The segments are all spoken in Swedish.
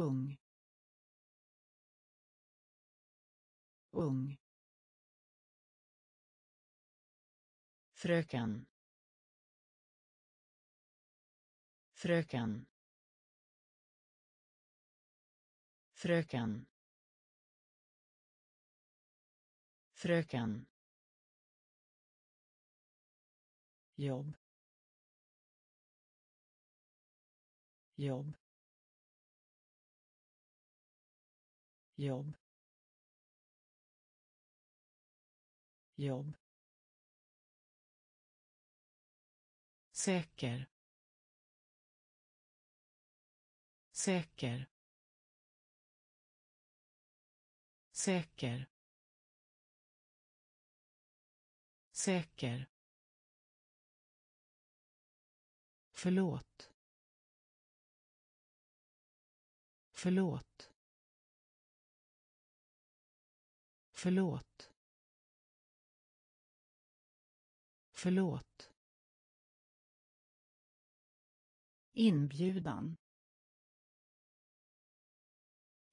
ung. Ung. Fröken. Fröken. Fröken. Fröken. Jobb. Jobb. Jobb. Jobb. Säker. Säker. Säker. Säker. Förlåt. Förlåt. Förlåt. Förlåt. Inbjudan.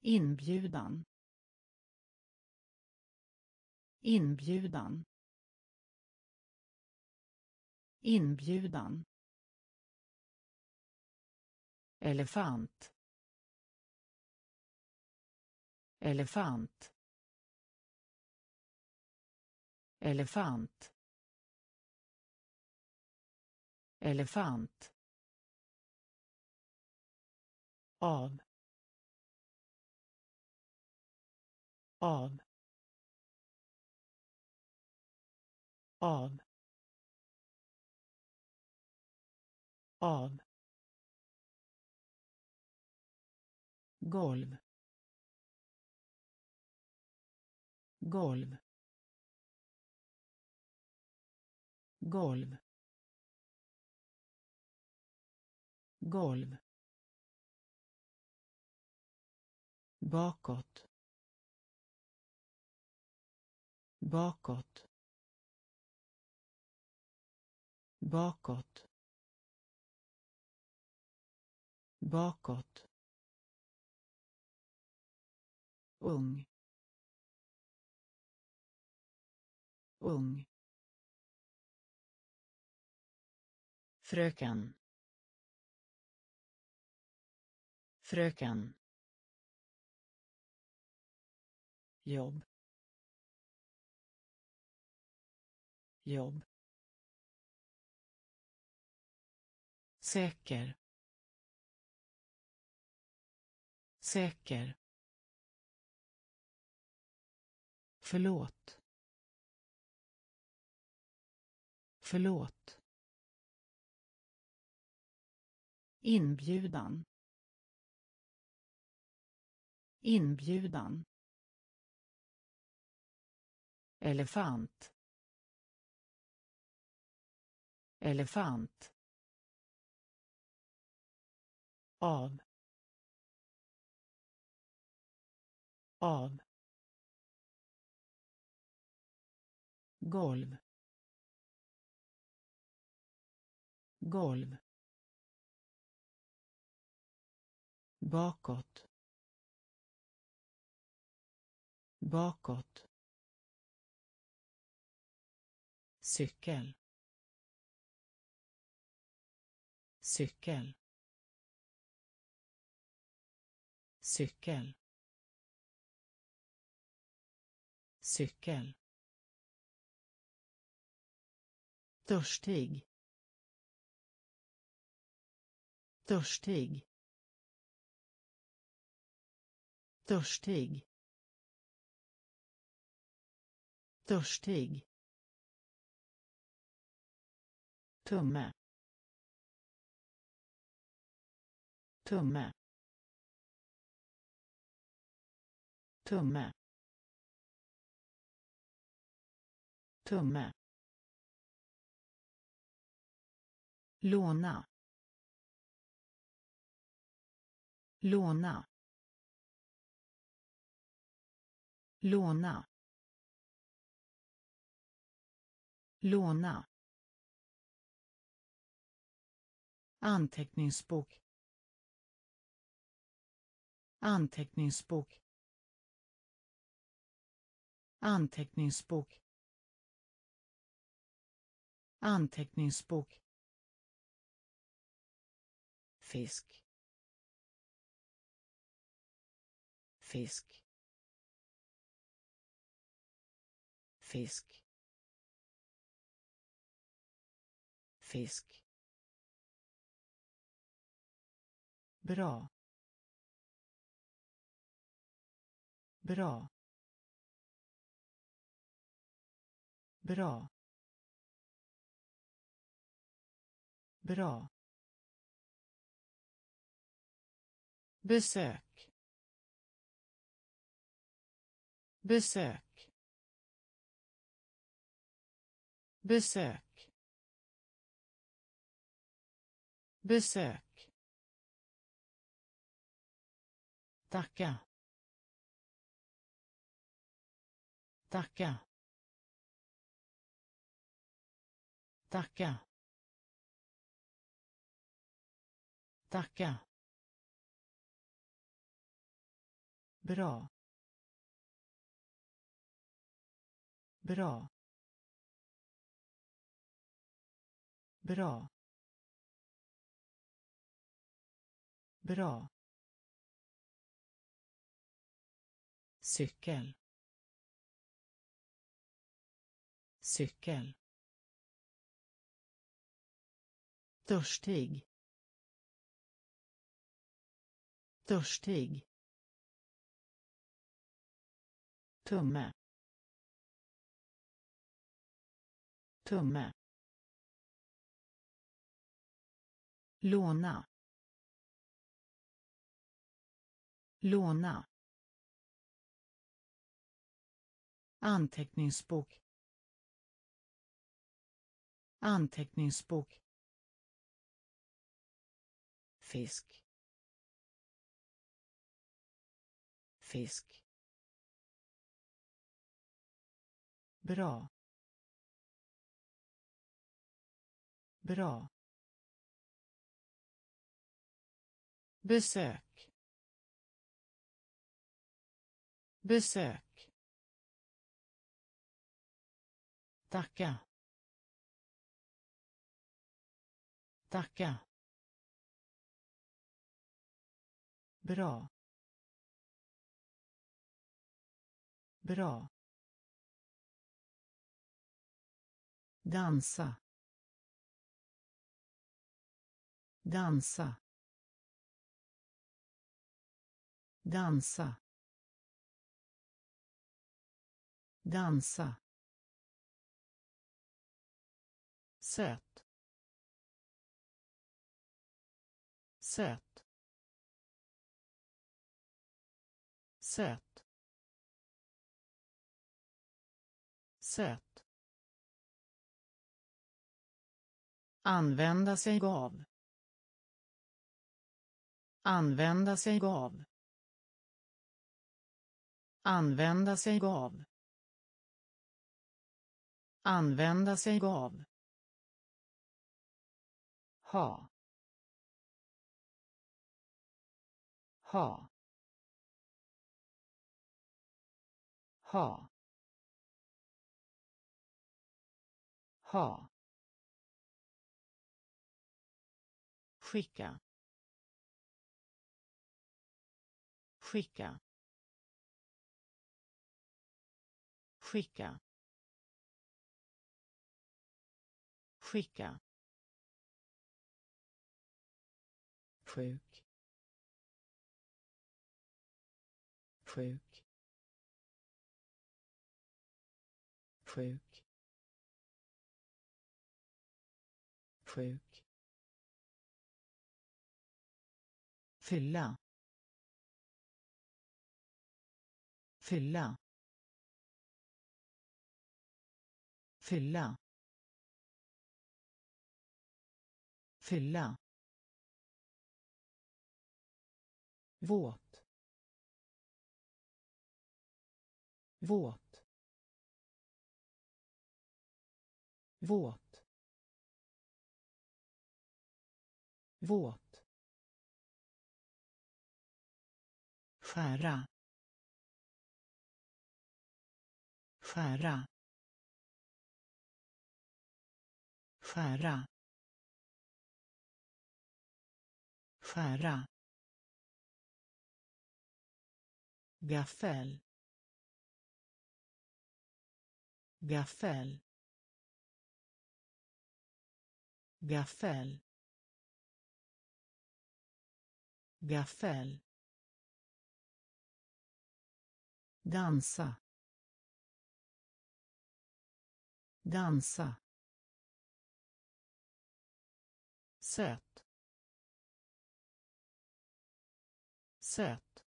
Inbjudan. Inbjudan. Inbjudan. Elefant. Elefant elefant. Elefant. Av. Av. Av. Av. Golv. Golv. Golv. Golv. Bakåt. Bakåt. Bakåt. Bakåt. Ung. Ung. Fröken. Fröken. Jobb. Jobb. Säker. Säker. Förlåt. Förlåt. Inbjudan. Inbjudan. Elefant. Elefant. Av. Av. Golv. Golv. Bakåt. Bakåt. Cykel. Cykel. Cykel. Cykel. Törstig. Törstig. Törstig. Törstig. Tumme. Tumme. Tumme. Tumme. Låna. Låna. Låna. Låna. Anteckningsbok. Anteckningsbok. Anteckningsbok. Anteckningsbok. Fisk. Fisk. Fisk. Fisk. Bra. Bra. Bra. Bra. Besök. Besök. Besök. Besök. Tacka. Tacka. Tacka. Tacka. Bra. Bra. Bra. Bra. Cykel. Cykel. Törstig. Törstig. Tumme. Tumme. Låna. Låna. Anteckningsbok. Anteckningsbok. Fisk. Fisk. Bra. Bra. Besök. Besök. Tacka. Tacka. Bra. Bra. Dansa. Dansa. Dansa. Dansa. Söt. Söt. Söt. Söt. Använda sig av. Använda sig av använda sig av. Använda sig av. Ha. Ha. Ha. Ha. Skicka. Skicka. Skicka. Skicka. Sjuk. Sjuk. Sjuk. Sjuk. Fylla. Fylla fylla. Fylla. Våt. Våt. Våt. Våt. Skära. Skära. Skära. Skära. Gaffel. Gaffel. Gaffel. Gaffel. Dansa. Dansa. Söt. Söt.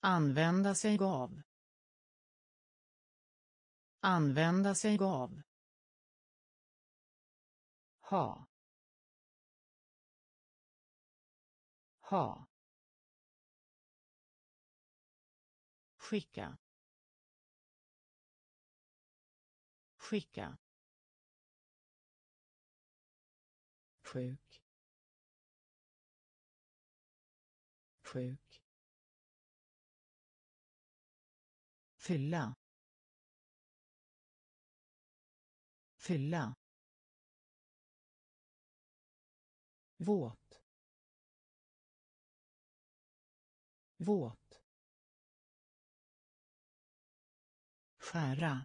Använda sig av. Använda sig av. Ha. Ha. Skicka. Skicka. Sjuk. Sjuk. Fylla. Fylla. Våt. Våt. Skära.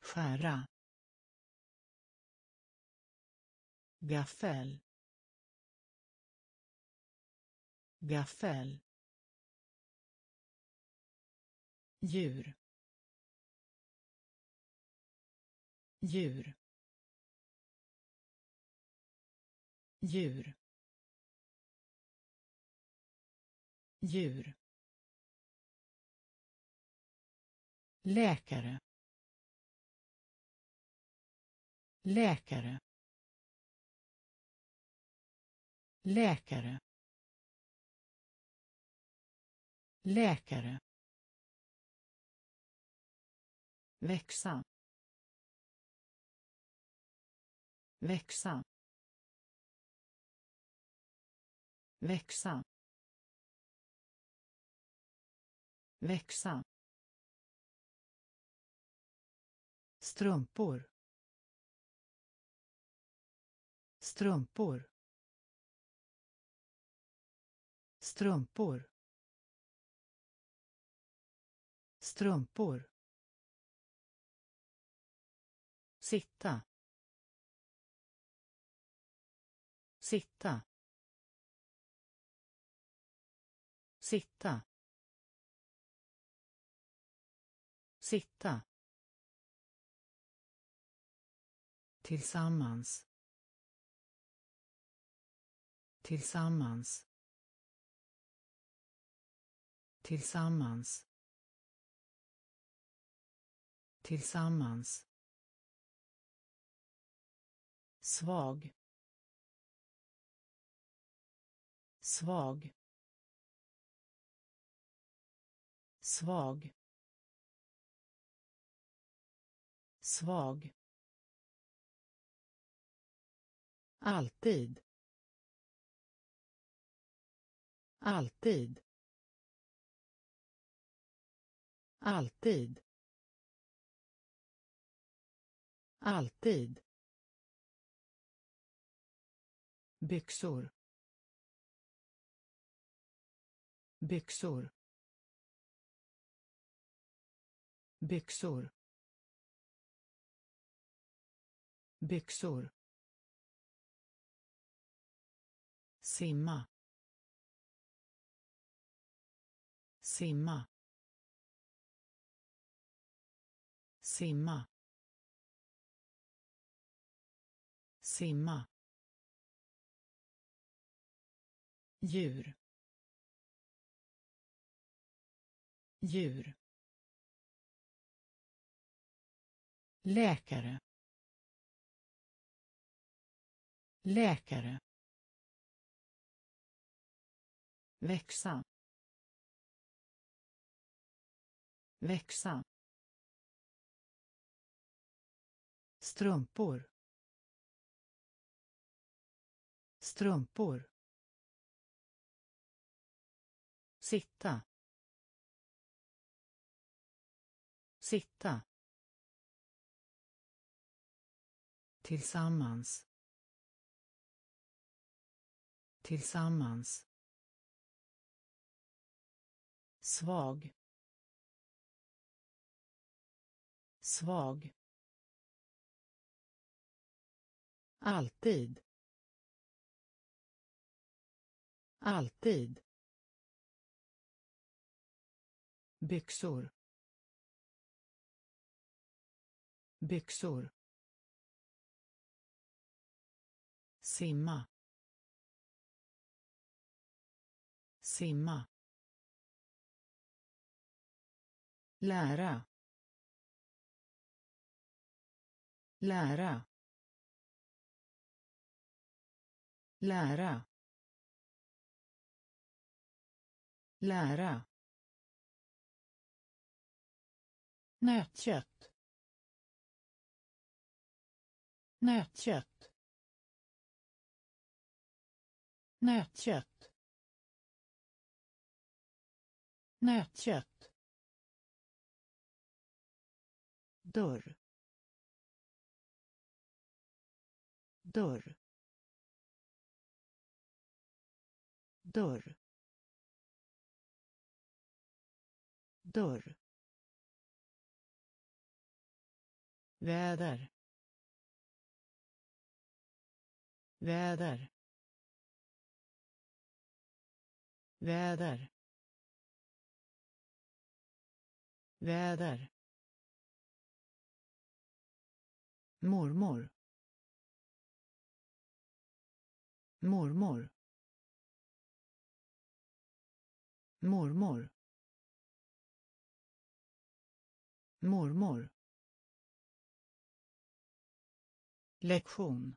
Skära. Gaffel. Gaffel. Djur. Djur. Djur. Djur. Läkare. Läkare. Läkare. Läkare. Växa. Växa. Växa. Växa. Strumpor. Strumpor. Strumpor. Strumpor. Sitta. Sitta. Sitta. Sitta. Tillsammans. Tillsammans tillsammans. Tillsammans. Svag. Svag. Svag. Svag. Alltid. Alltid. Alltid. Alltid. Byxor. Byxor. Byxor. Byxor. Simma. Simma. Simma. Simma. Djur. Djur. Läkare. Läkare. Växa. Växa. Strumpor. Strumpor. Sitta. Sitta. Tillsammans. Tillsammans. Svag. Svag. Alltid. Alltid. Byxor. Byxor. Simma. Simma. Lära. Lära. Lära. Lära. Nötkött. Nötkött. Nötkött. Nötkött. Dörr. Dörr. Dörr. Dörr. Väder. Väder. Väder. Väder. Mormor. Mormor. Mormor. Mormor. Lektion.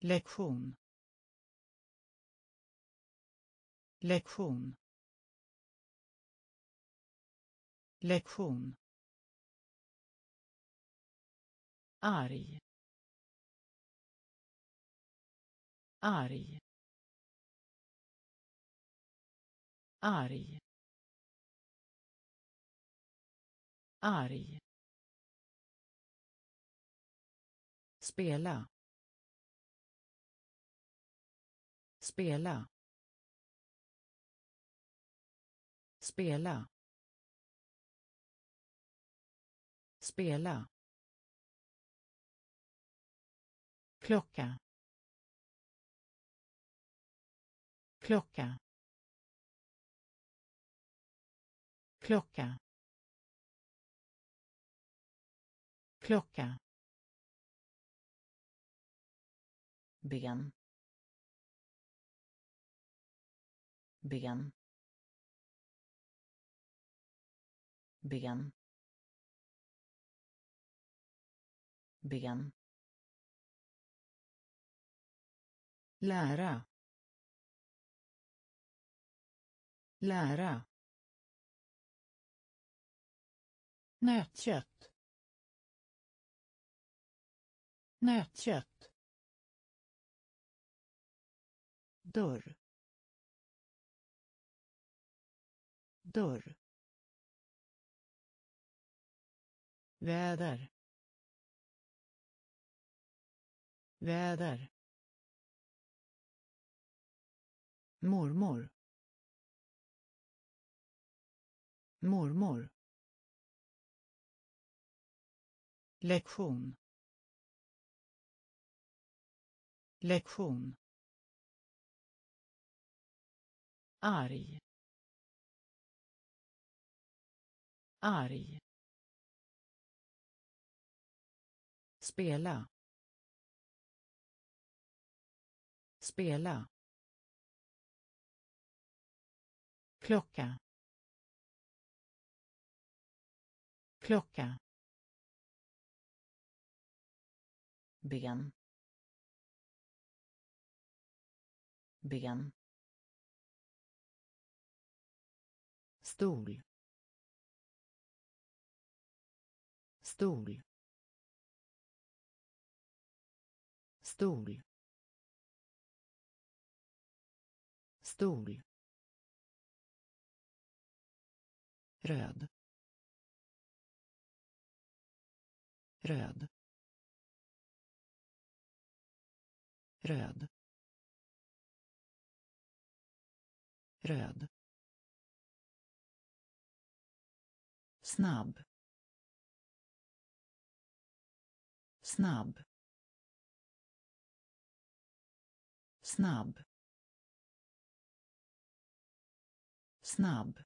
Lektion. Lektion. Lektion. Arg. Arg. Arg. Arg. Spela. Spela. Spela. Spela. Klocka. Klocka. Klocka. Klocka. Ben. Ben. Ben. Ben. Lära. Lära. Nötkött. Nötkött. Dörr. Dörr. Väder. Väder. Mormor. Mormor. Lektion. Lektion. Arg. Arg. Spela. Spela. Klocka. Klocka. Ben. Ben. Stol. Stol. Stol. Stol. Röd. Röd. Röd. Röd. Snabb. Snabb. Snabb. Snabb.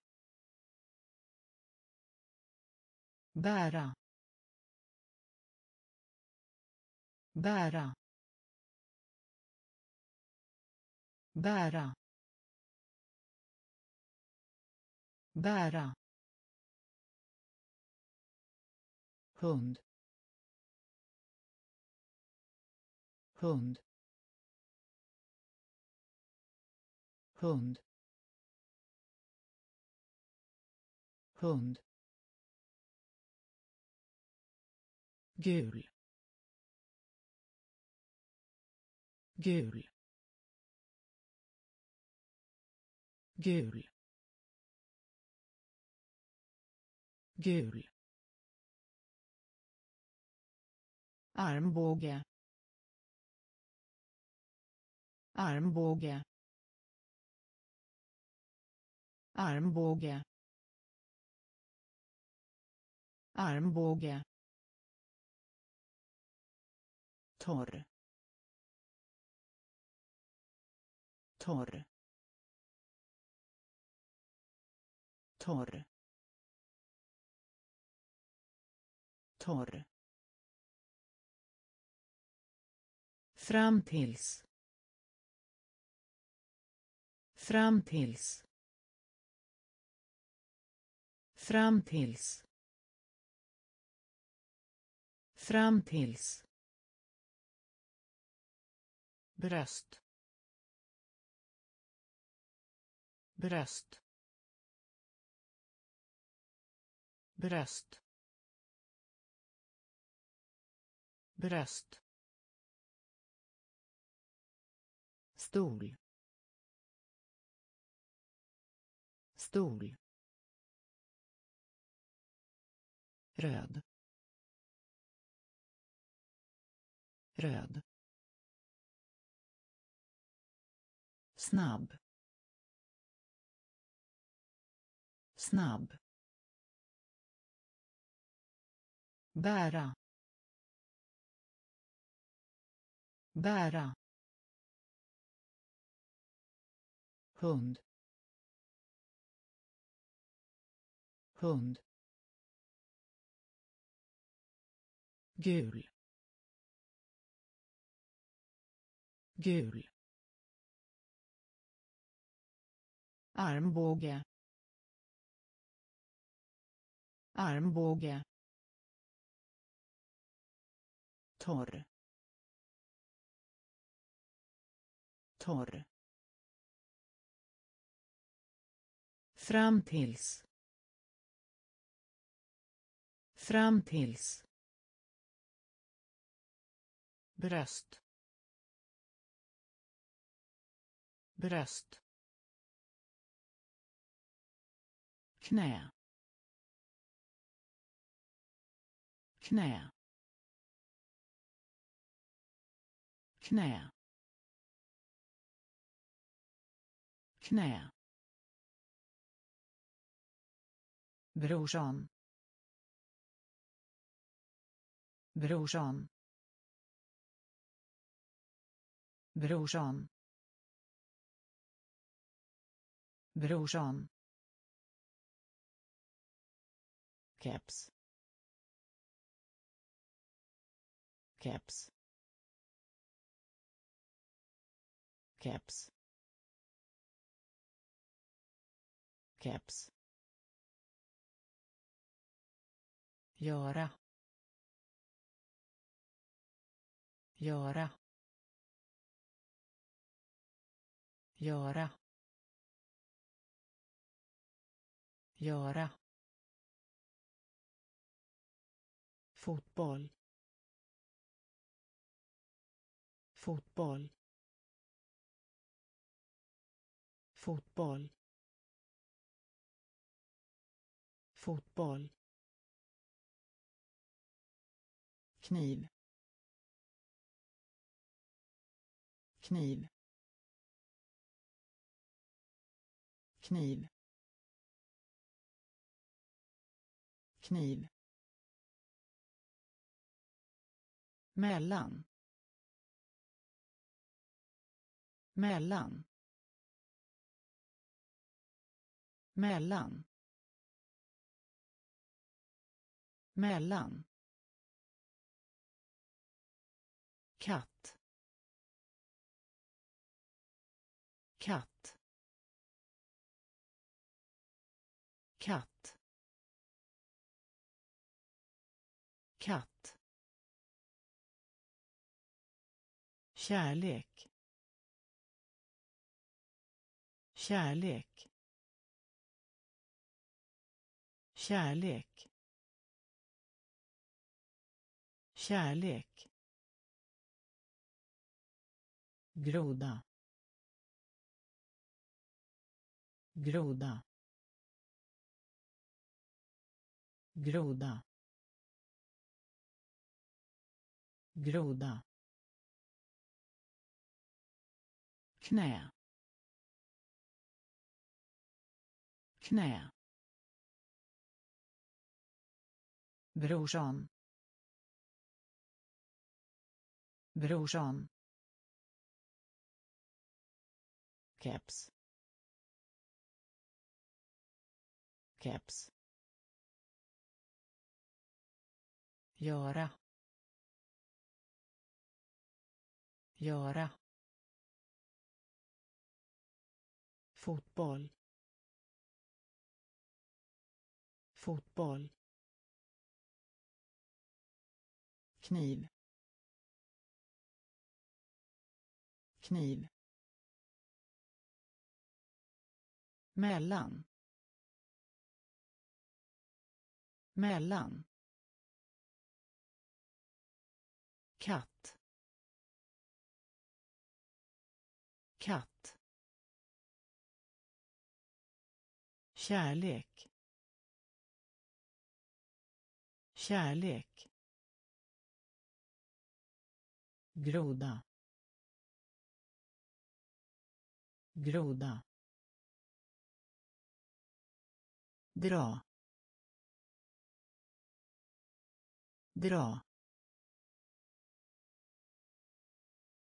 Bära. Bära. Bära. Bära. Hund. Hund. Hund. Hund. Gul. Gul. Gul. Gul. Armbåge. Armbåge. Armbåge. Armbåge. Torr. Torr. Torr. Torr. Fram tills fram tills fram tills fram tills bröst. Bröst. Bröst. Bröst. Stol. Stol. Röd. Röd. Snabb. Snabb. Bära. Bära. Hund. Hund. Gul. Gul. Armbåge. Armbåge. Torr. Torr. Fram tills fram tills bröst. Bröst. Knä. Knä. Knä knä brorsan. Brorsan. Brorsan. Brorsan. Keps keps keps keps göra. Göra. Göra. Göra. Fotboll. Fotboll. Fotboll. Fotboll. Kniv. Kniv. Kniv. Kniv. Mellan. Mellan. Mellan. Mellan. Katt. Katt. Katt. Katt. Kärlek. Kärlek. Kärlek. Kärlek. Groda. Groda. Groda. Groda. Knä. Knä. Brorsan brorsan keps. Keps. Göra. Göra. Fotboll. Fotboll kniv. Kniv. Mellan. Mellan. Katt. Katt. Kärlek. Kärlek. Groda groda dra dra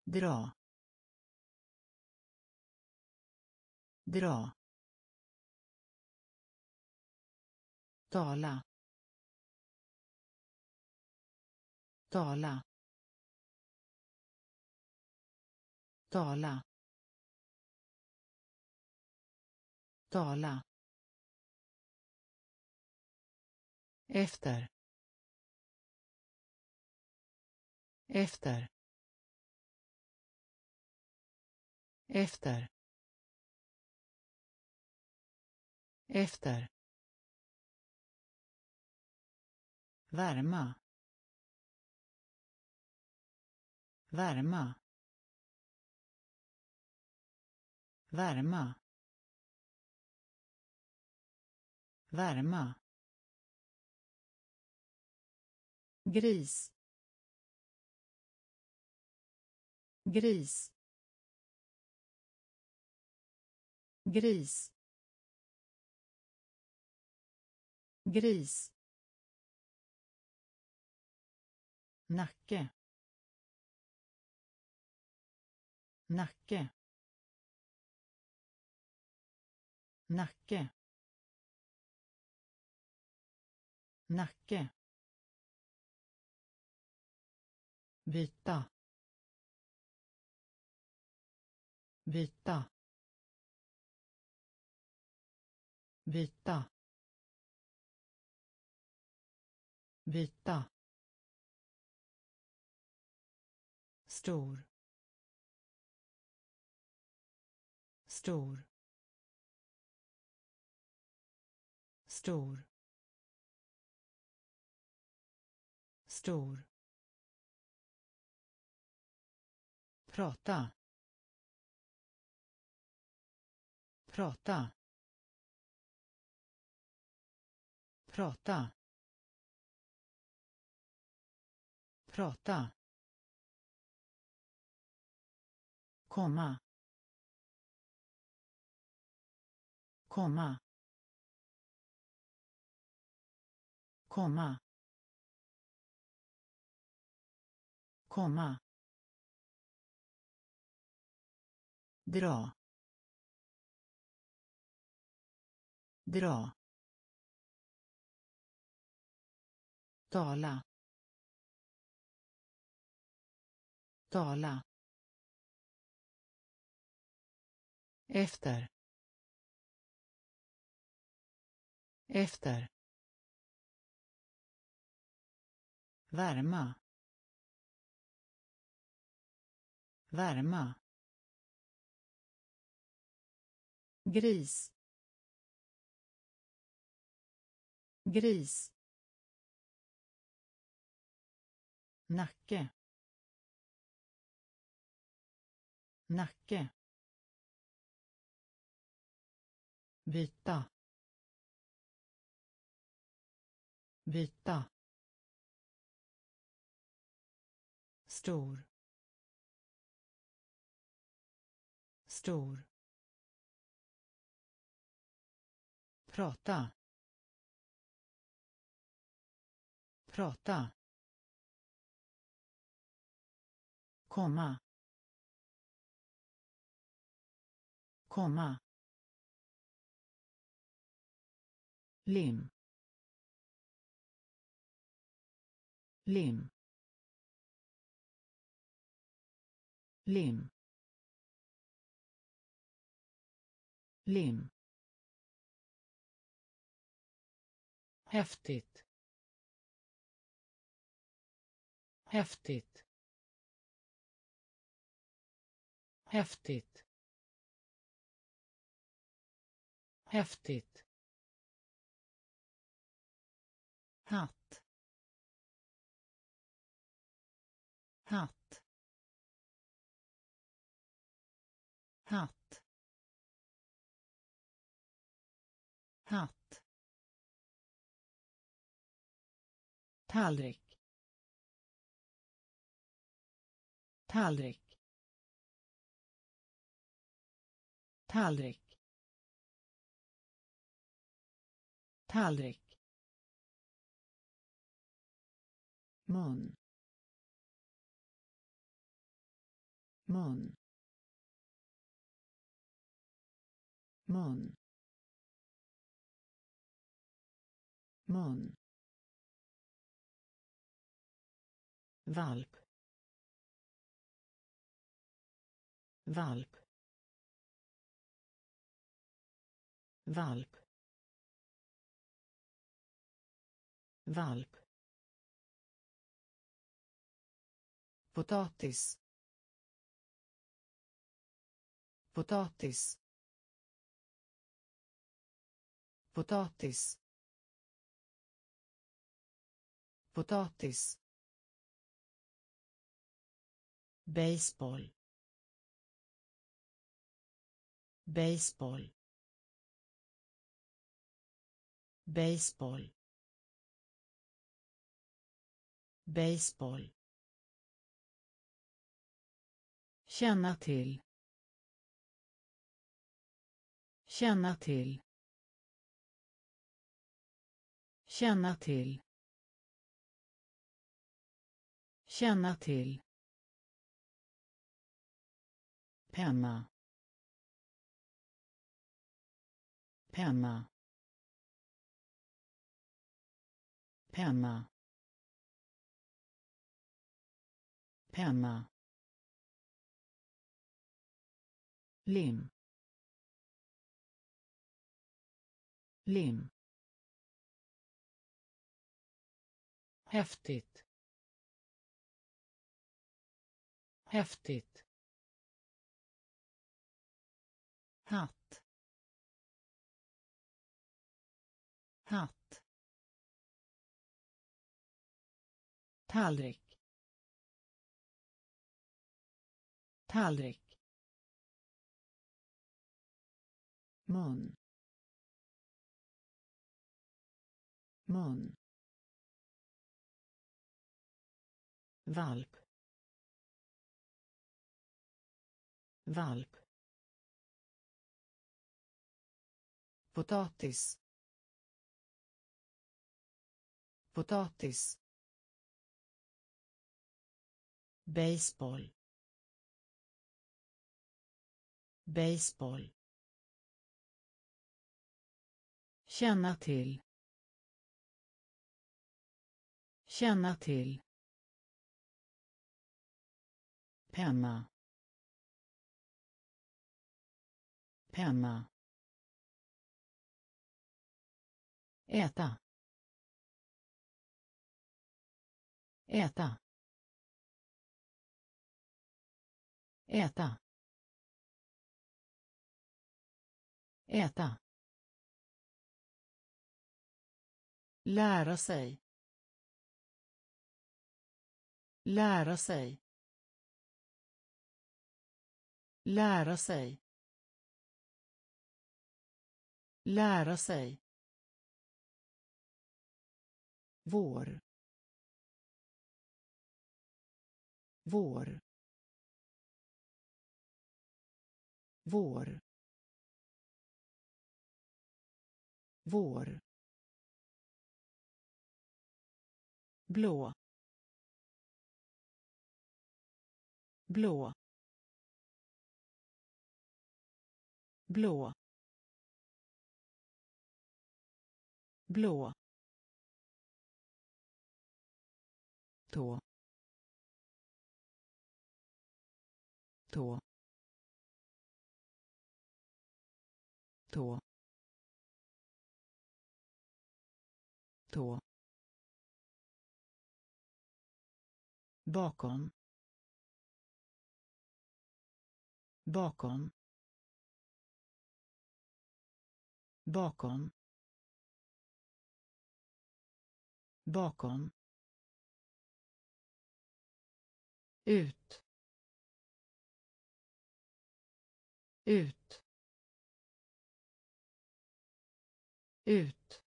dra dra tala tala. Tala. Tala. Efter. Efter. Efter. Efter. Värma. Värma. Värma. Värma. Gris. Gris. Gris. Gris. Nacke. Nacke. Nacke. Nacke. Byta. Byta. Byta. Byta. Stor. Stor. Stor. Stor. Prata. Prata. Prata. Prata. Komma. Komma. Komma. Komma. Dra. Dra. Tala. Tala. Efter. Efter. Värma. Värma. Gris. Gris. Nacke. Nacke. Byta. Byta. Stor. Stor. Prata. Prata. Komma. Komma. Lim. Lim. Lim. Lim. Häftigt. Häftigt. Häftigt. Häftigt. Hatt tallrik. Tallrik. Tallrik. Tallrik. Mun. Mun. Mun. Mun. Valp. Valp. Valp. Valp. Potatis. Potatis. Potatis. Potatis baseball. Baseball. Baseball. Baseball. Känna till. Känna till. Känna till. Känna till. Penna. Penna. Penna. Penna. Lim. Lim. Häftigt. Häftigt. Tallrik. Tallrik. Mun. Mun. Valp. Valp. Potatis. Potatis. Baseball. Baseball. Känna till. Känna till. Penna. Penna. Äta. Äta. Äta. Äta. Lära sig. Lära sig. Lära sig. Lära sig. Vår. Vår. Vår. Vår. Blå. Blå. Blå. Blå. Tå. Tå. Tå. Tå. Bakom. Bakom. Bakom. Bakom. Ut. Ut. Ut.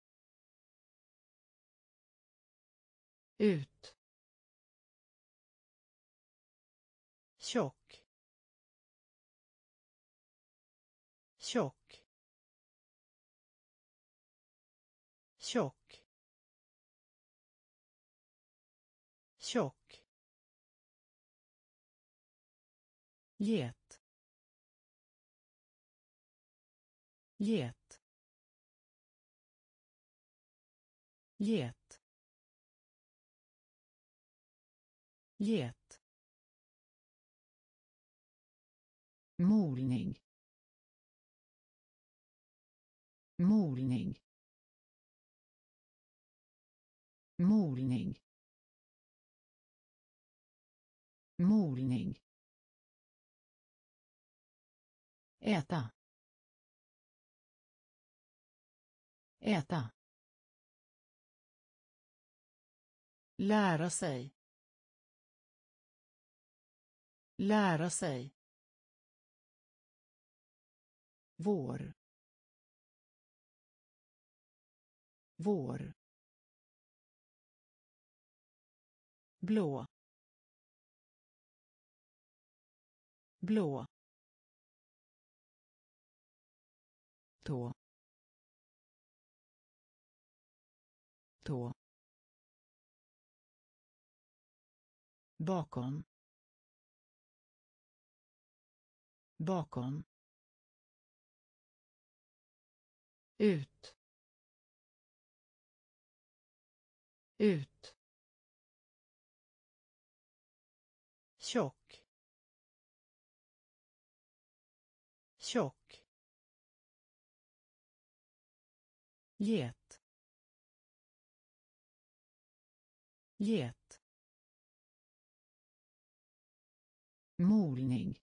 Ut. Tjock. Tjock. Tjock. Tjock. Get. Get. Get. Get. Molning. Molning. Molning. Molning. Äta. Äta. Lära sig. Lära sig. Vår. Vår. Blå. Blå. Tå. Tå. Bakom. Bakom. Ut. Ut. Tjock. Tjock. Get. Get. Molning.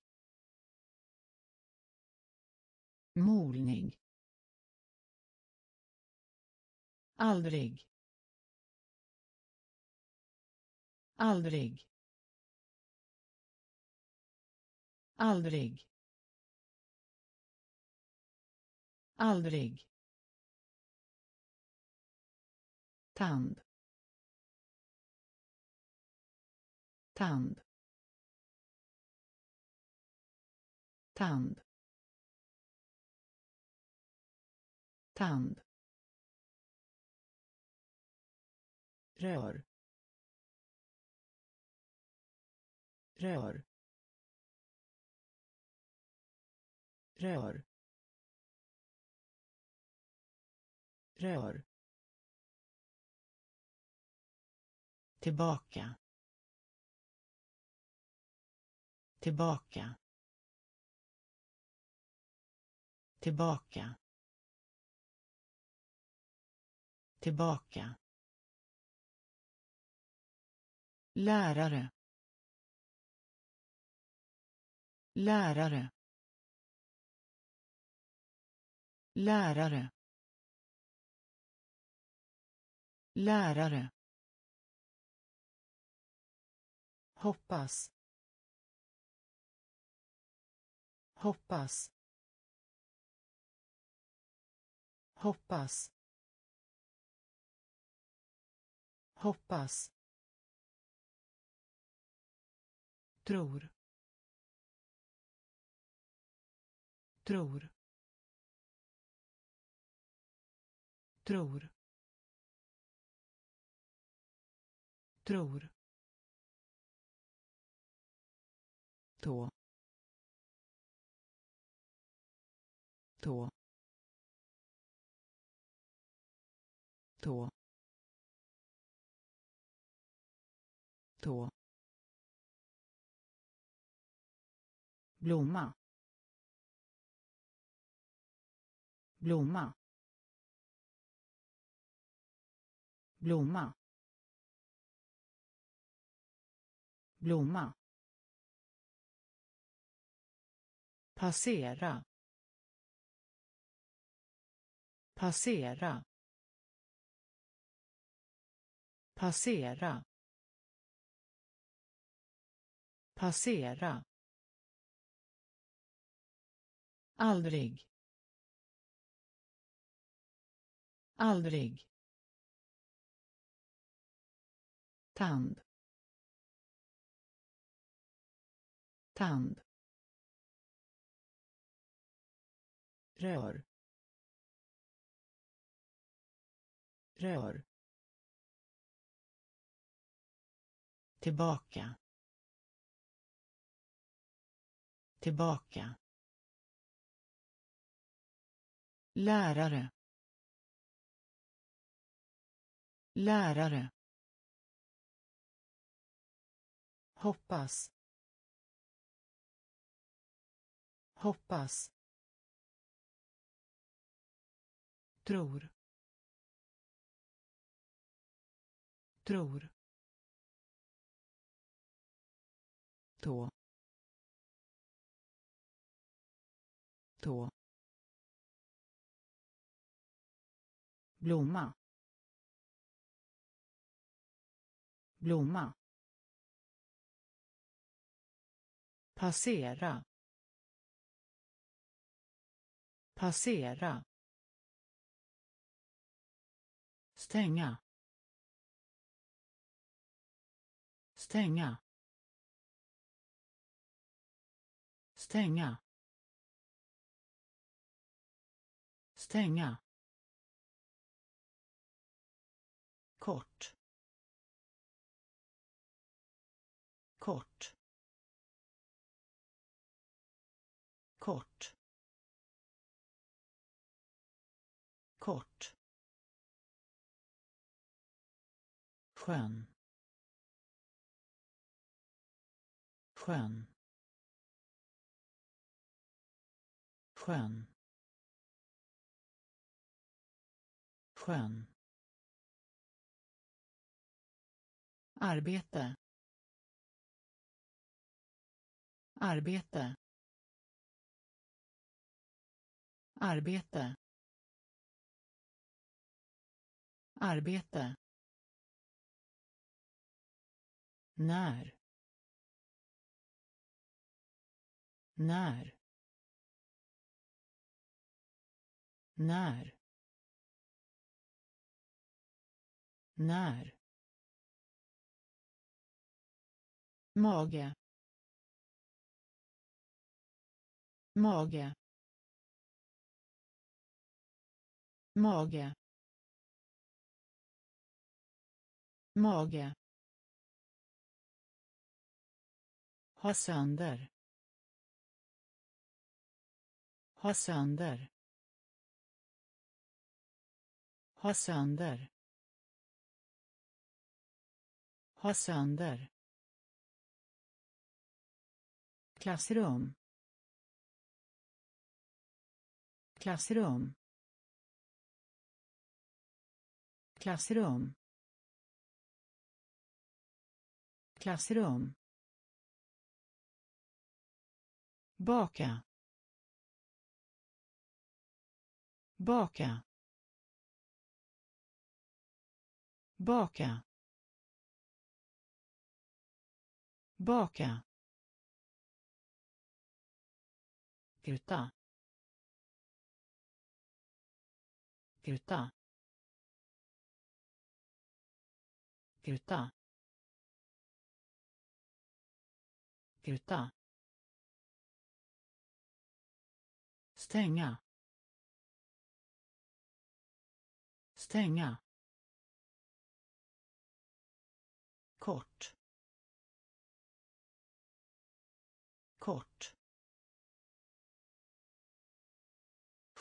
Molning. Aldrig. Aldrig. Aldrig. Aldrig. Tand. Tand. Tand. Tand. Rör. Rör. Rör. Rör. Tillbaka. Tillbaka. Tillbaka. Tillbaka. Lärare. Lärare. Lärare. Lärare. Hoppas. Hoppas. Hoppas. Hoppas. Tror. Tror. Tror. Tror. Tå. Tå. Tå. Tå. Blomma. Blomma. Blomma. Blomma. Passera. Passera. Passera passera aldrig aldrig tand tand rör rör tillbaka. Tillbaka. Lärare. Lärare. Hoppas. Hoppas. Tror. Tror. Tå. Tå. Blomma. Blomma. Passera. Passera. Stänga. Stänga. Stänga. Stänga. Kort. Kort. Kort. Kort. Skön. Skön. Skön. Skön. Arbete. Arbete. Arbete. Arbete. När. När. När? När? Mage. Mage. Mage. Mage. Ha sönder. Ha sönder. Ha sönder. Ha sönder. Klassrum. Klassrum. Klassrum. Klassrum. Baka. Baka. Baka baka Gruta. Gruta. Gruta. Gruta. Stänga. Stänga. Kort. Kort.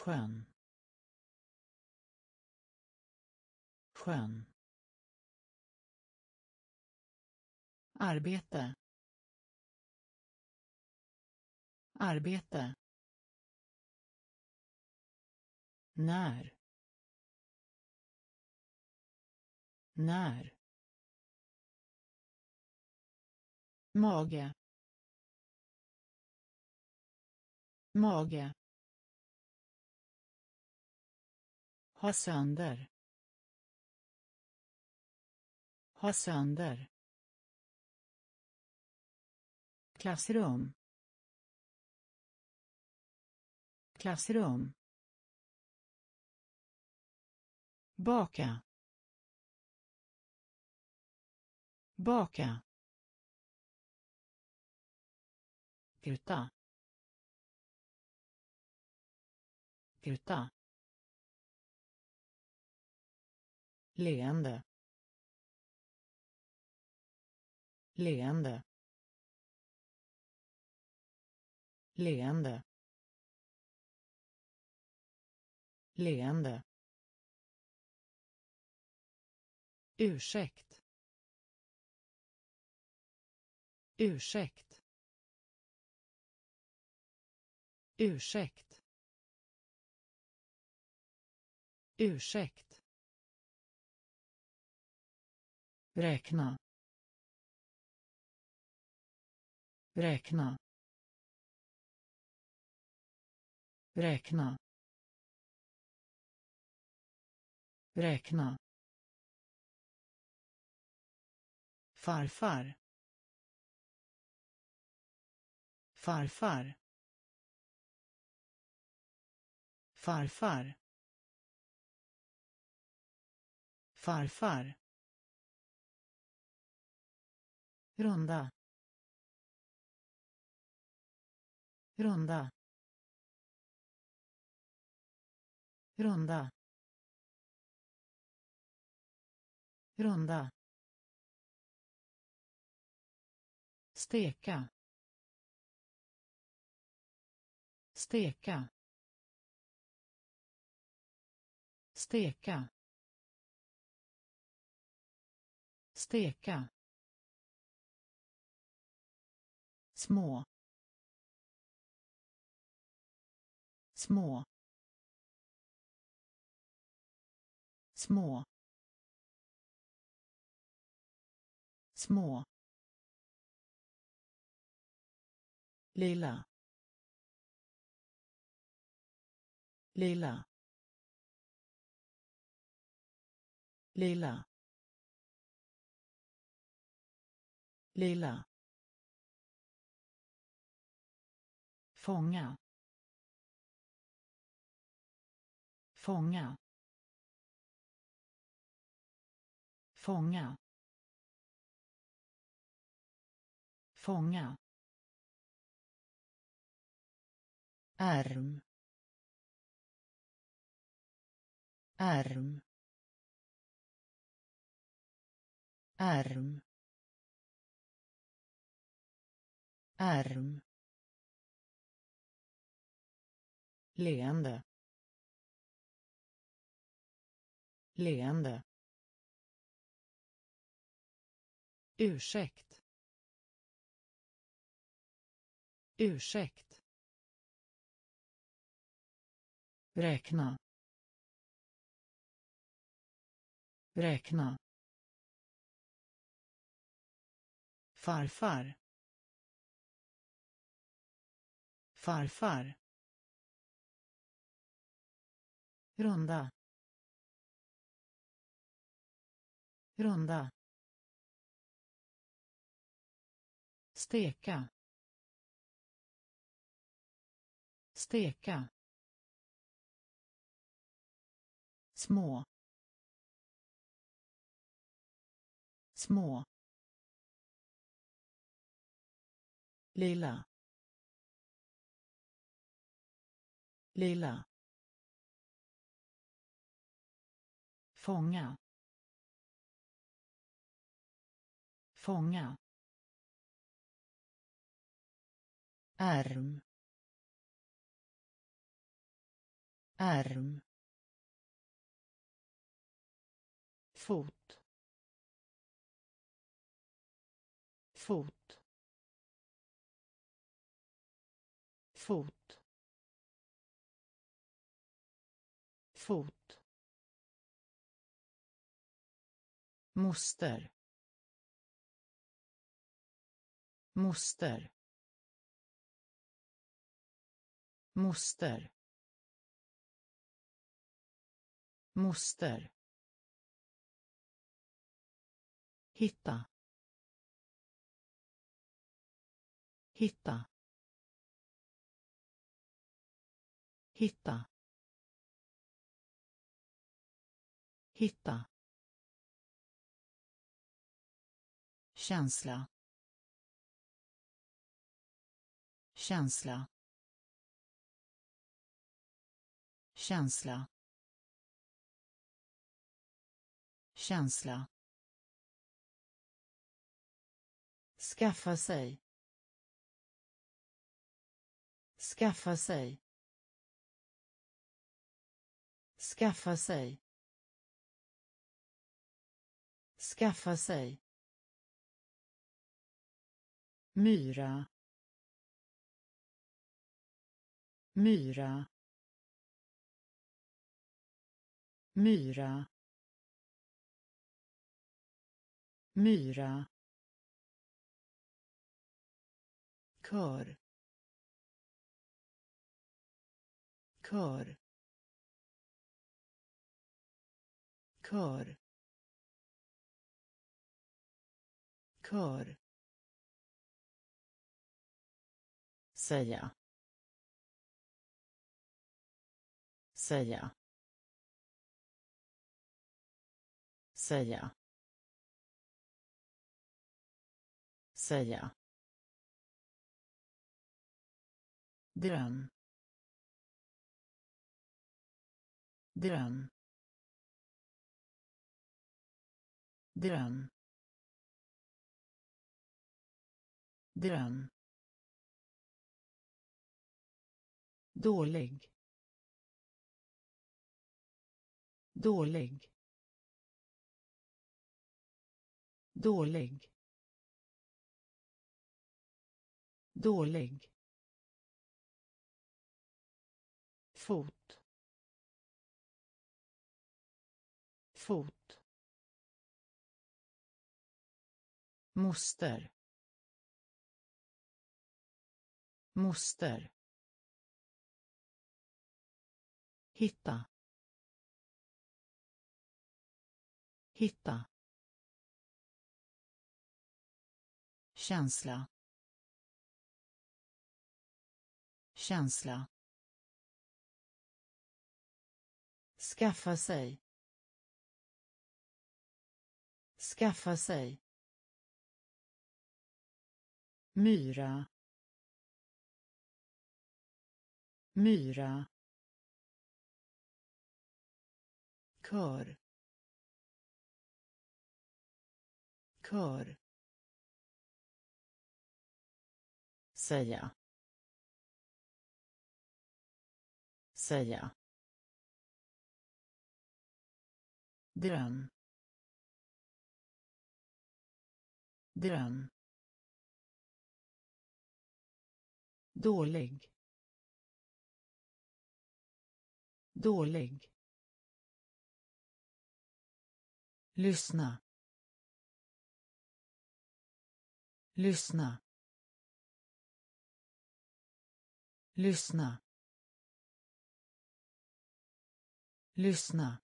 skön. Skön. Arbete. Arbete. När. När. Mage mage Ha sönder. Ha sönder. Klassrum. Klassrum. Baka. Baka. Gruta. Gruta. leende. Leende. Leende. Leende. Ursäkt. Ursäkt. Ursäkt. Ursäkt. Räkna. Räkna. Räkna. Räkna. Farfar. Farfar. Farfar. Farfar. Runda. Runda. Runda. Runda. Steka. Steka. Steka steka små små små små lila lila. Lila. Lila. Fånga. Fånga. Fånga. Fånga. Arm. Arm. Arm. Arm. leende. Leende. Ursäkt. Ursäkt. Räkna. Räkna. Farfar. Farfar. Runda. Runda. Steka. Steka. Små. Små. Lila lila fånga fånga arm arm fot fot. Fot. Fot. Moster. Moster. Moster. Moster. Hitta. Hitta. Hitta. Hitta. Känsla. Känsla. Känsla. Känsla. Skaffa sig. Skaffa sig skaffa sig. Skaffa sig. Myra. Myra. Myra. Myra. Kör. Kör. Kör. Kör. Säga. Säga. Säga. Säga. Dröm. Dröm. Dröm. Dröm. Dålig. Dålig. Dålig. Dålig. Fot. Fot. Moster. Moster. Hitta. Hitta. Känsla. Känsla. Skaffa sig. Skaffa sig myra. Myra. Kör. Kör. Säga. Säga. Dröm. Dröm. Dålig. Dålig. Lyssna. Lyssna. Lyssna. Lyssna.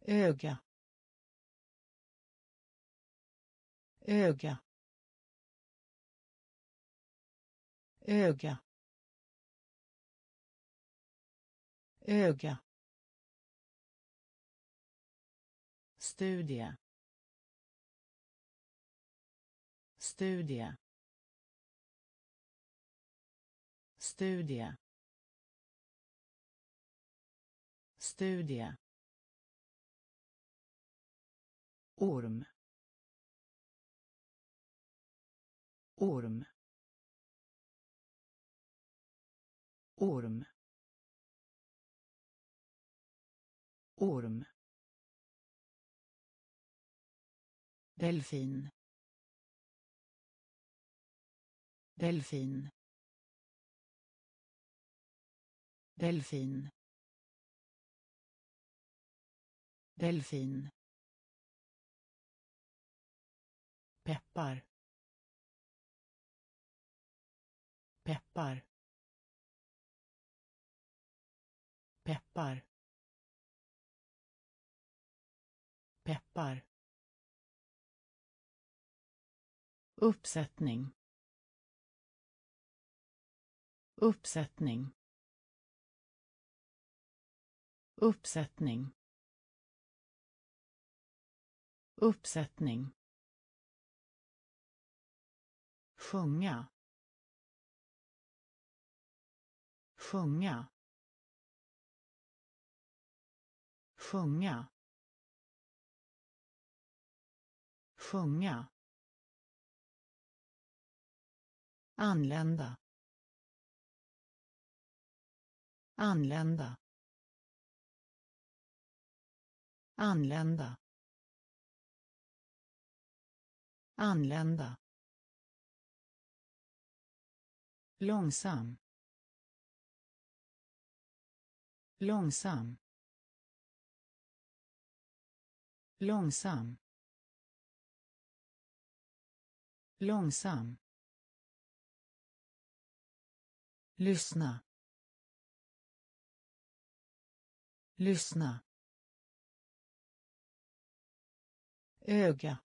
Öga. Öga. Öga. Öga. Studie. Studie. Studie. Studie. Orm. Orm. Orm. Orm. Delfin. Delfin. Delfin. Delfin. Peppar. Peppar. Peppar. Peppar. Uppsättning. Uppsättning. Uppsättning. Uppsättning. Sjunga. Sjunga. Sjunga. Sjunga. Anlända. Anlända. Anlända. Anlända. Långsam. Långsam. Långsam. Långsam. Lyssna. Lyssna. Öga.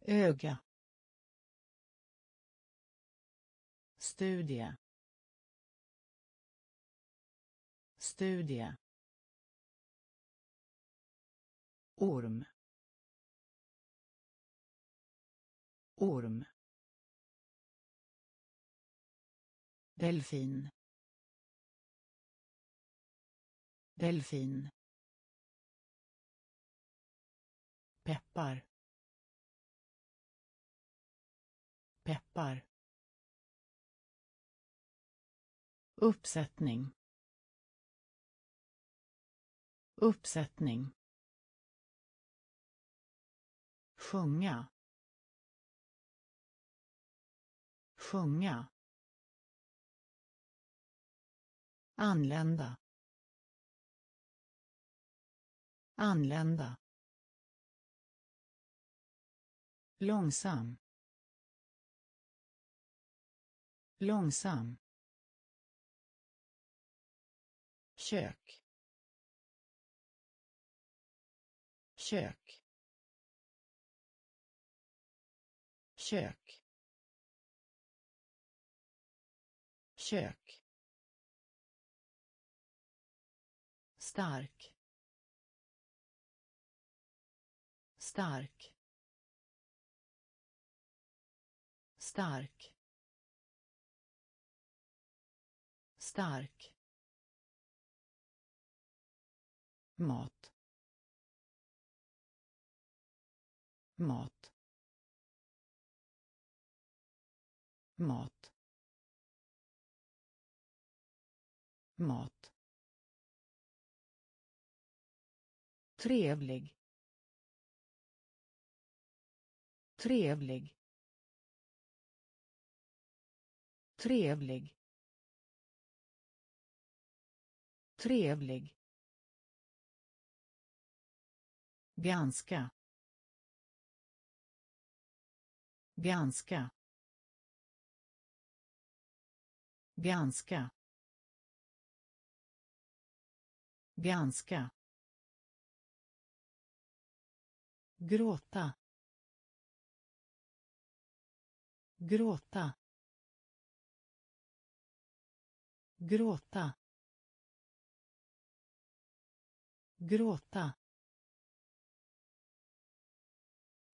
Öga. Studie. Studie. Orm. Orm. Delfin. Delfin. Peppar. Peppar. Uppsättning. Uppsättning. Sjunga. Sjunga. Anlända. Anlända. Långsam. Långsam. Kök. Kök. Kök. Kök. Stark. Stark. Stark. Stark. Mat. Mat. Mat. Mat. Trevlig. Trevlig. Trevlig. Trevlig. Ganska ganska ganska ganska gråta. Gråta. Gråta. Gråta.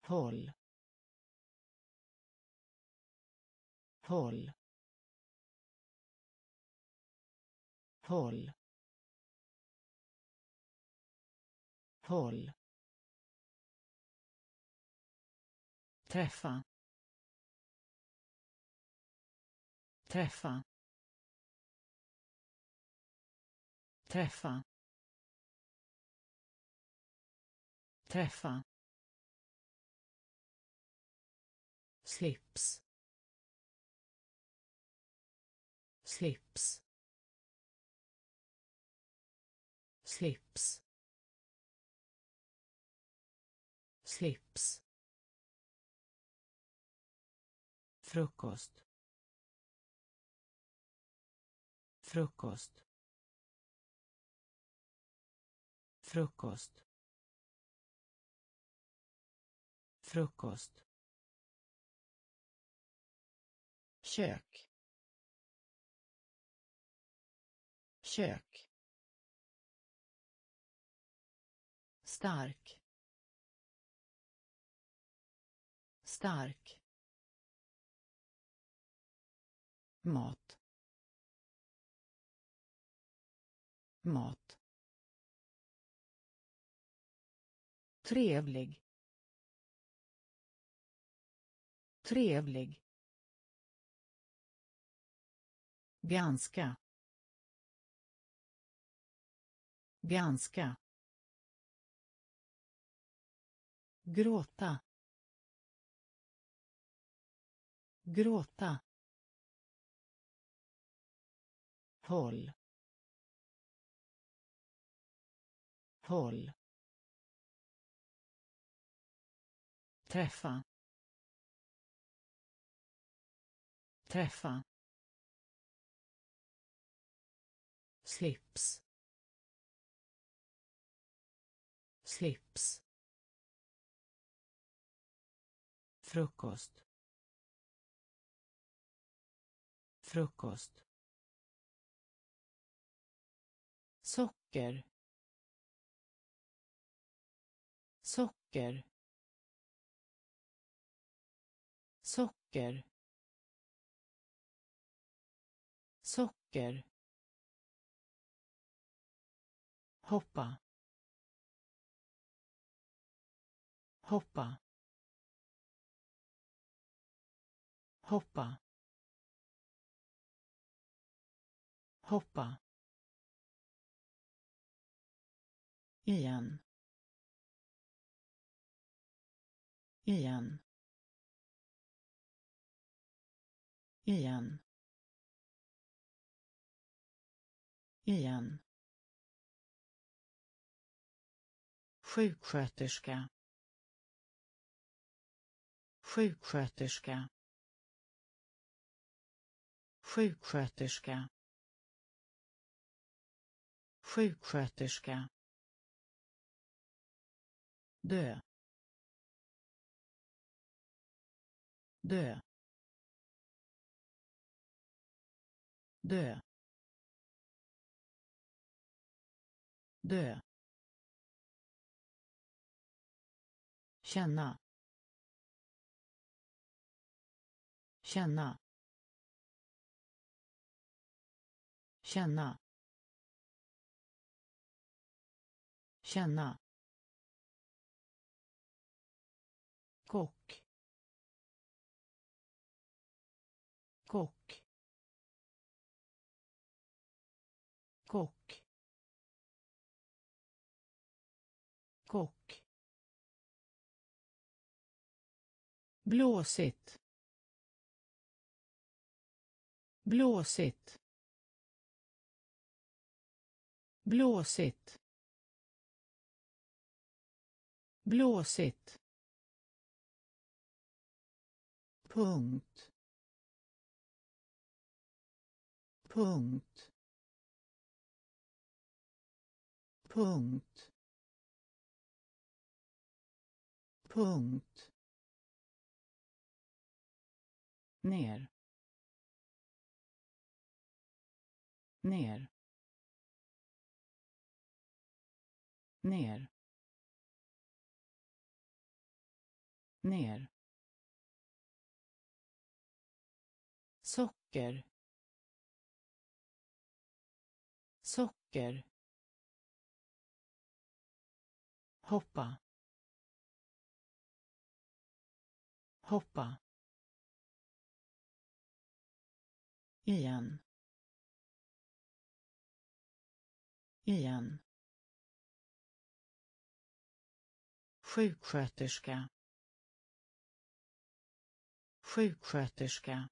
Håll. Håll. Håll. Håll. Träffa. Träffa. Träffa. Träffa. Slips. Slips. Slips. Slips. Frukost. Frukost. Frukost. Frukost. Kök. Kök. Stark. Stark. Mat. Mat. Trevlig. Trevlig. Ganska ganska gråta. Gråta. Håll. Håll. Träffa. Träffa. Slips. Slips. Frukost. Frukost. Socker. Socker. Socker. Socker. Hoppa. Hoppa. Hoppa. Hoppa. Igen. Igen. Igen. Igen. Sjuksköterska. Sjuksköterska sjuksköterska. Sjuksköterska. Dö. Dö. Dö. Dö. Känna. Känna. Känna. Känna. Kock. Kock. Kock. Kock. Blåsigt. Blåsigt. Blåsigt. Blåsigt. Punkt. Punkt. Punkt. Punkt. Ner. Ner. Ner. Ner. Socker. Socker. Hoppa. Hoppa. Igen. Igen. Sjuksköterska. Sjuksköterska.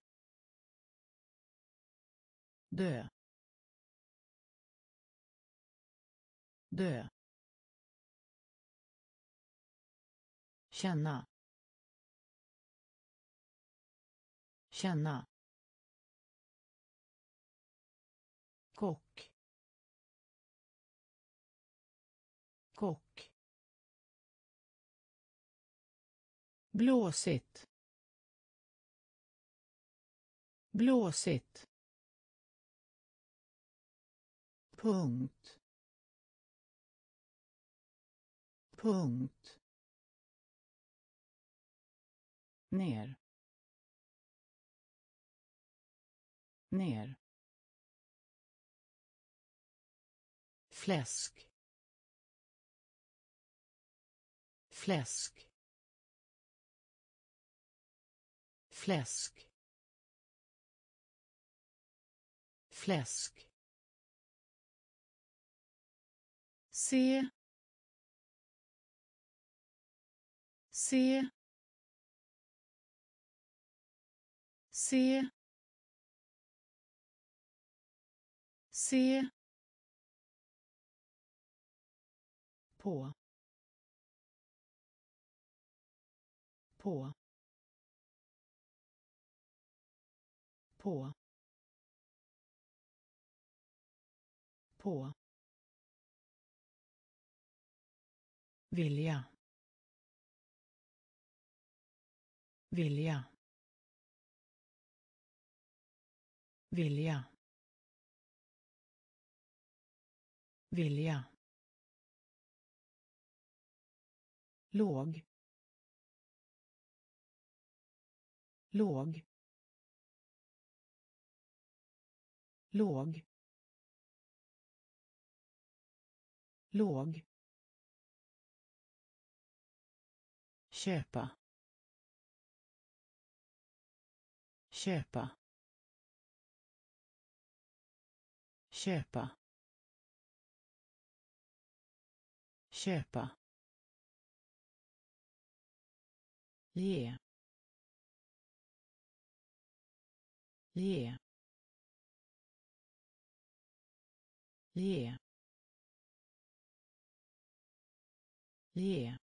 Dö. Dö. Känna. Känna. Kock. Blåsigt. Blåsigt. Punkt. Punkt. Ner. Ner. Fläsk. Fläsk. Fläsk. Fläsk. Se. Se. Se. Se. På. På. På på vilja vilja vilja vilja. Låg. Låg. Låg. Låg. Köpa. Köpa. Köpa. Köpa. Ge. Ge. Ge ge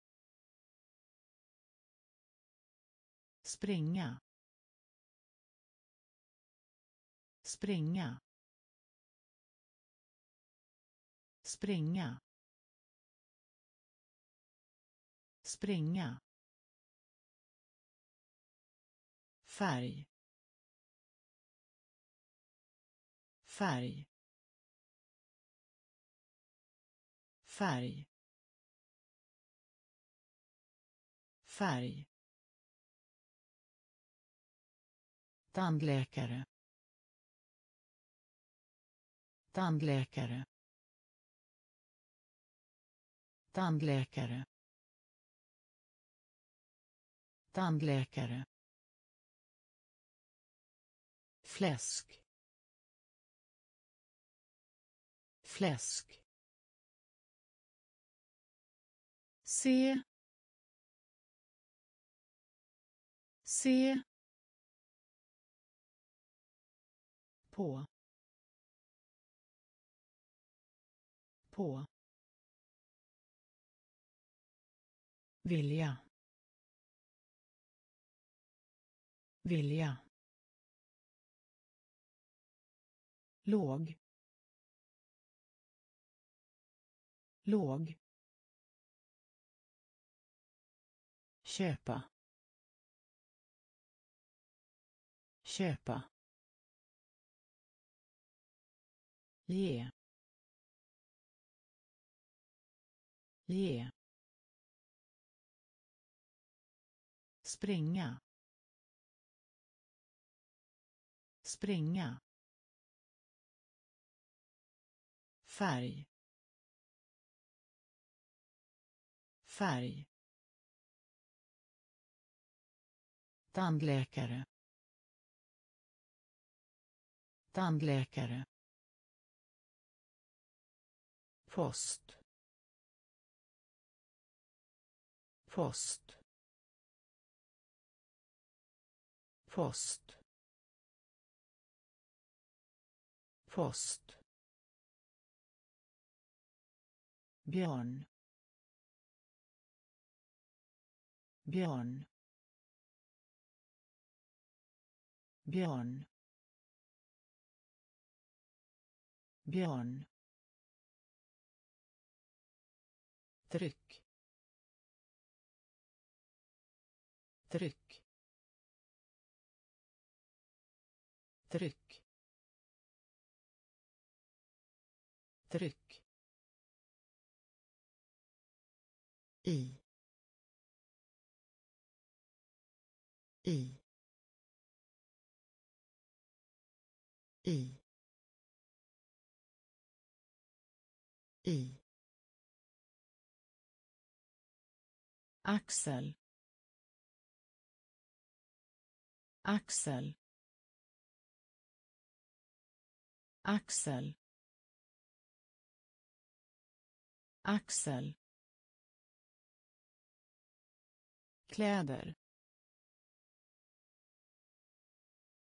springa. Springa. Springa. Springa. Färg. Färg. Färg. Färg. Tandläkare. Tandläkare. Tandläkare. Tandläkare. Fläsk. Fläsk. Se se på. På. Vilja. Vilja. Låg. Låg. Köpa. Köpa. Ge. Ge. Springa. Springa. Färg. Färg. Tandläkare. Tandläkare. Post. Post. Post. Post. Björn. Björn. Björn. Björn. Tryck. Tryck. Tryck. Tryck. I. I. i. I. Axel. Axel. Axel. Axel. Kläder.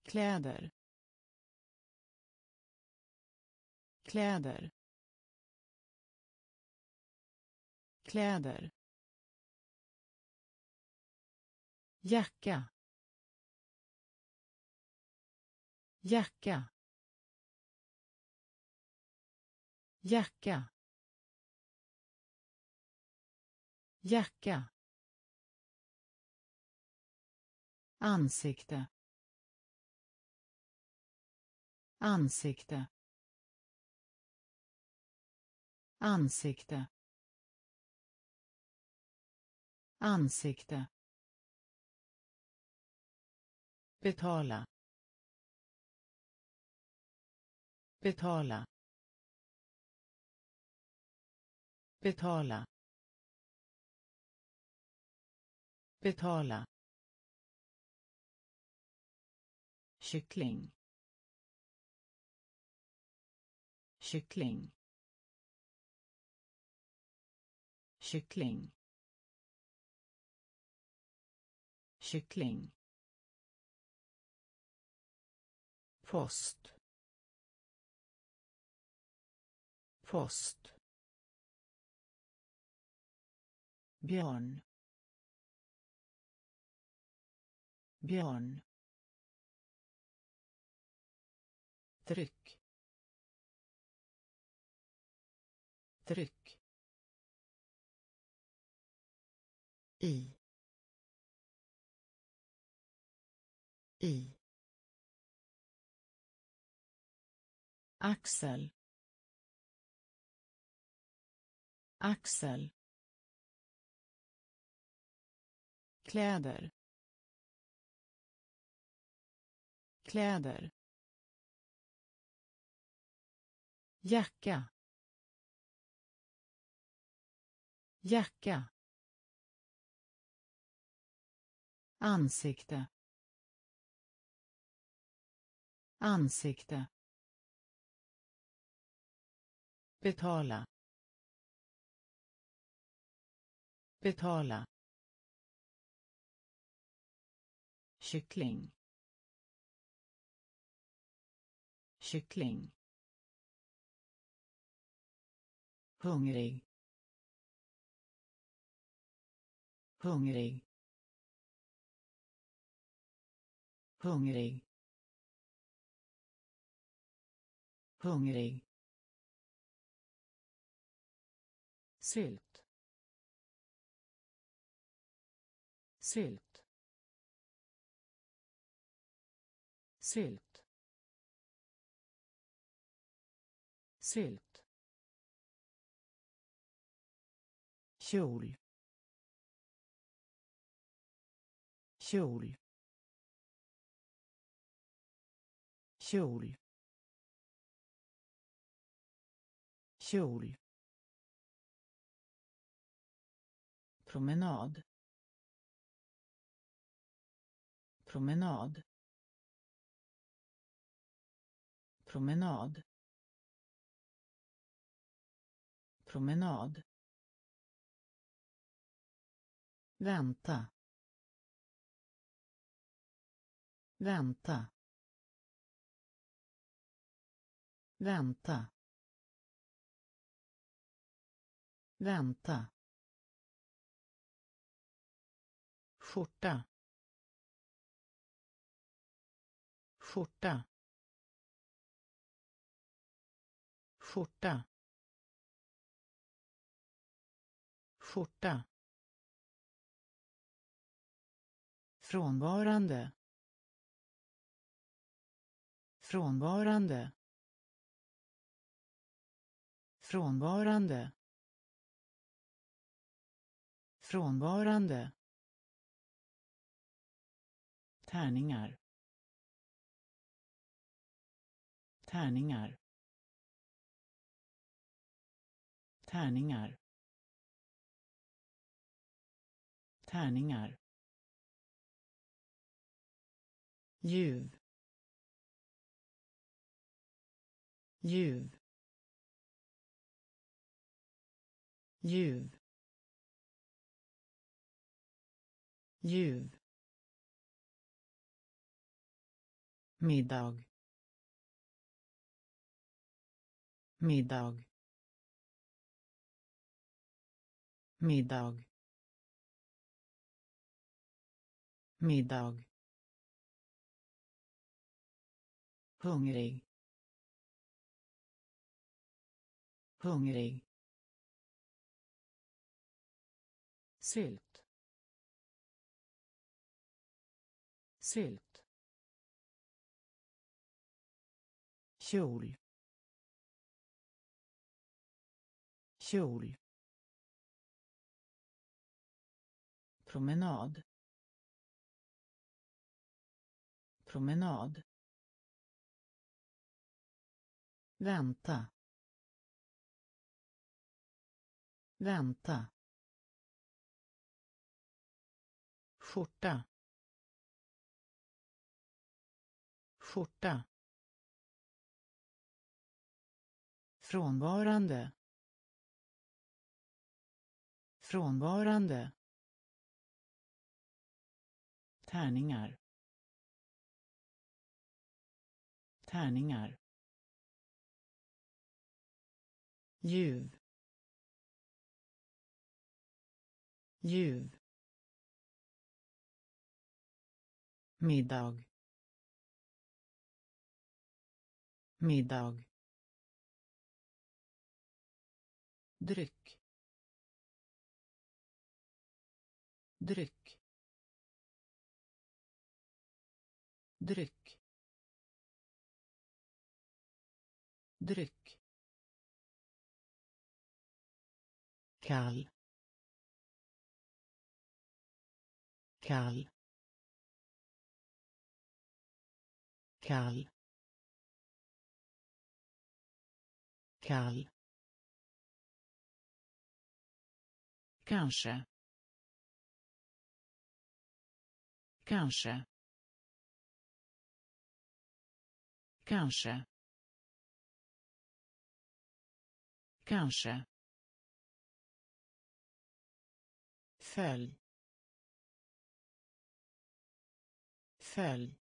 Kläder. Kläder. Kläder. Jacka. Jacka. Jacka. Jacka. Ansikte. Ansikte ansikte. Ansikte. Betala. Betala. Betala. Betala. Kyckling. Kyckling. Kyckling. Kyckling. Post. Post. Björn. Björn. Tryck. Tryck. I. I. Axel. Axel. Kläder. Kläder. Jacka. Jacka. Ansikte. Ansikte. Betala. Betala. Kyckling. Kyckling. Hungrig. Hungrig. Hungrig. Hungrig. Sylt. Sylt. Sylt. Sylt. Kjol. Kjol. Kjol. Kjol. Promenad. Promenad. Promenad. Promenad. Vänta. Vänta. Vänta. Vänta. skjorta. Skjorta. Skjorta. Skjorta. Frånvarande. Frånvarande frånvarande. Frånvarande. Tärningar. Tärningar. Tärningar. Tärningar. Ljuv. Ljuv. Ljuv. Ljuv. Middag. Middag. Middag. Middag. Hungrig. Hungrig. Sylt. Sylt. Kjol. Kjol. Promenad. Promenad. Vänta. Vänta. Skjorta. Skjorta. Frånvarande. Frånvarande. Tärningar. Tärningar. Ljuv. Ljuv. Middag. Middag. Dryck. Dryck. Dryck. Dryck. Kall. Kall. Kall kall Kanske. Kanske. Kanske. Kanske. Följ. Följ.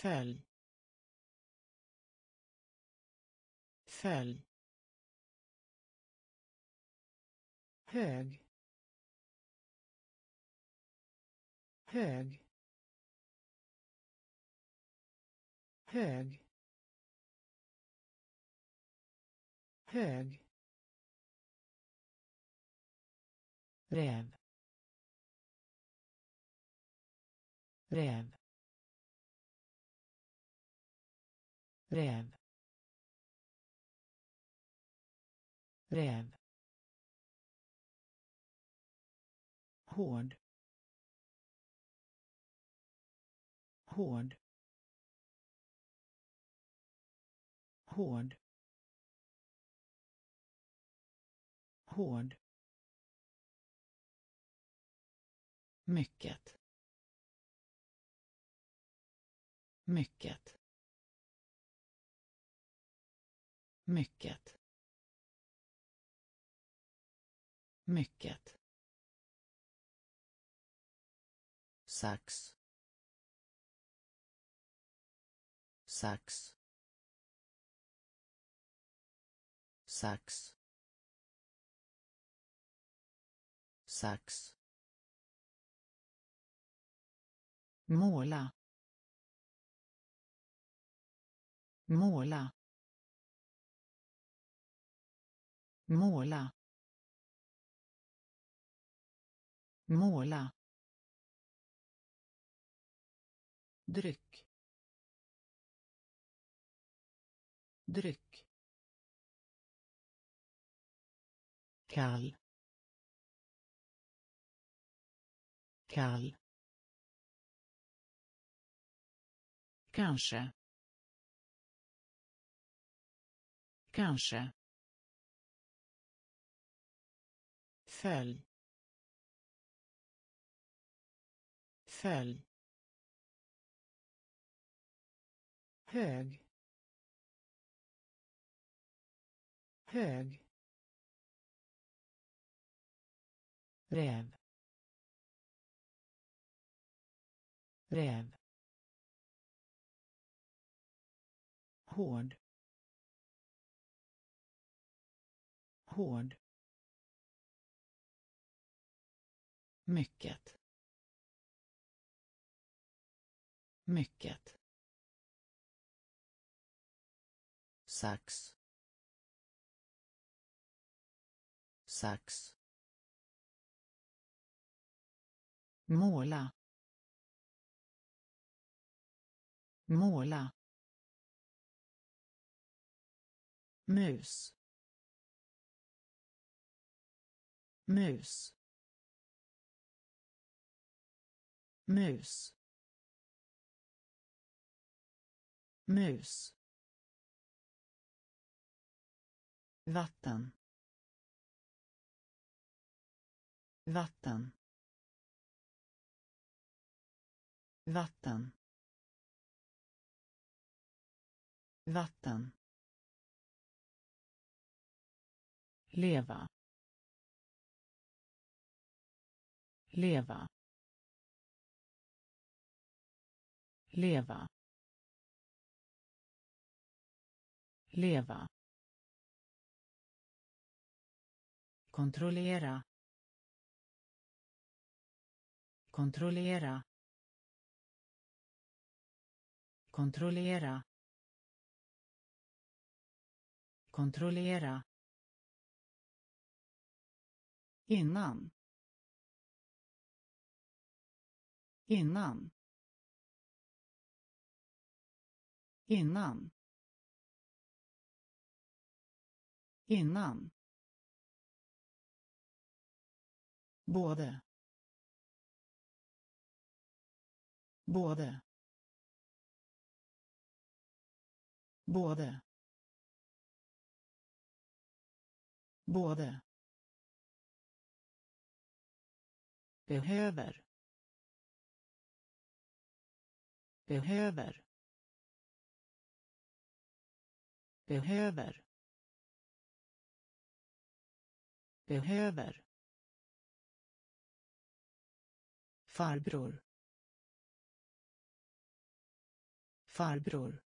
Följ. Följ. hög. Hög. Hög. Hög. Räv. Räv. Räv räv hård hård hård hård mycket mycket. Mycket. Mycket. Sax. Sax. Sax. Sax. Måla. Måla. Måla måla dryck dryck kall kall kanske kanske. Följ. Följ. Hög. Hög. Räv. Räv. Hård. Hård. Mycket. Mycket. Sax. Sax. Måla. Måla. Mus. Mus. Mus. Mus. Vatten. Vatten. Vatten. Vatten. Leva. Leva. Leva. Leva. Kontrollera. Kontrollera. Kontrollera. Kontrollera. Innan. Innan. Innan. Innan. Både. Både. Både. Både. Behöver. Behöver. Behöver. Behöver. Farbror. Farbror.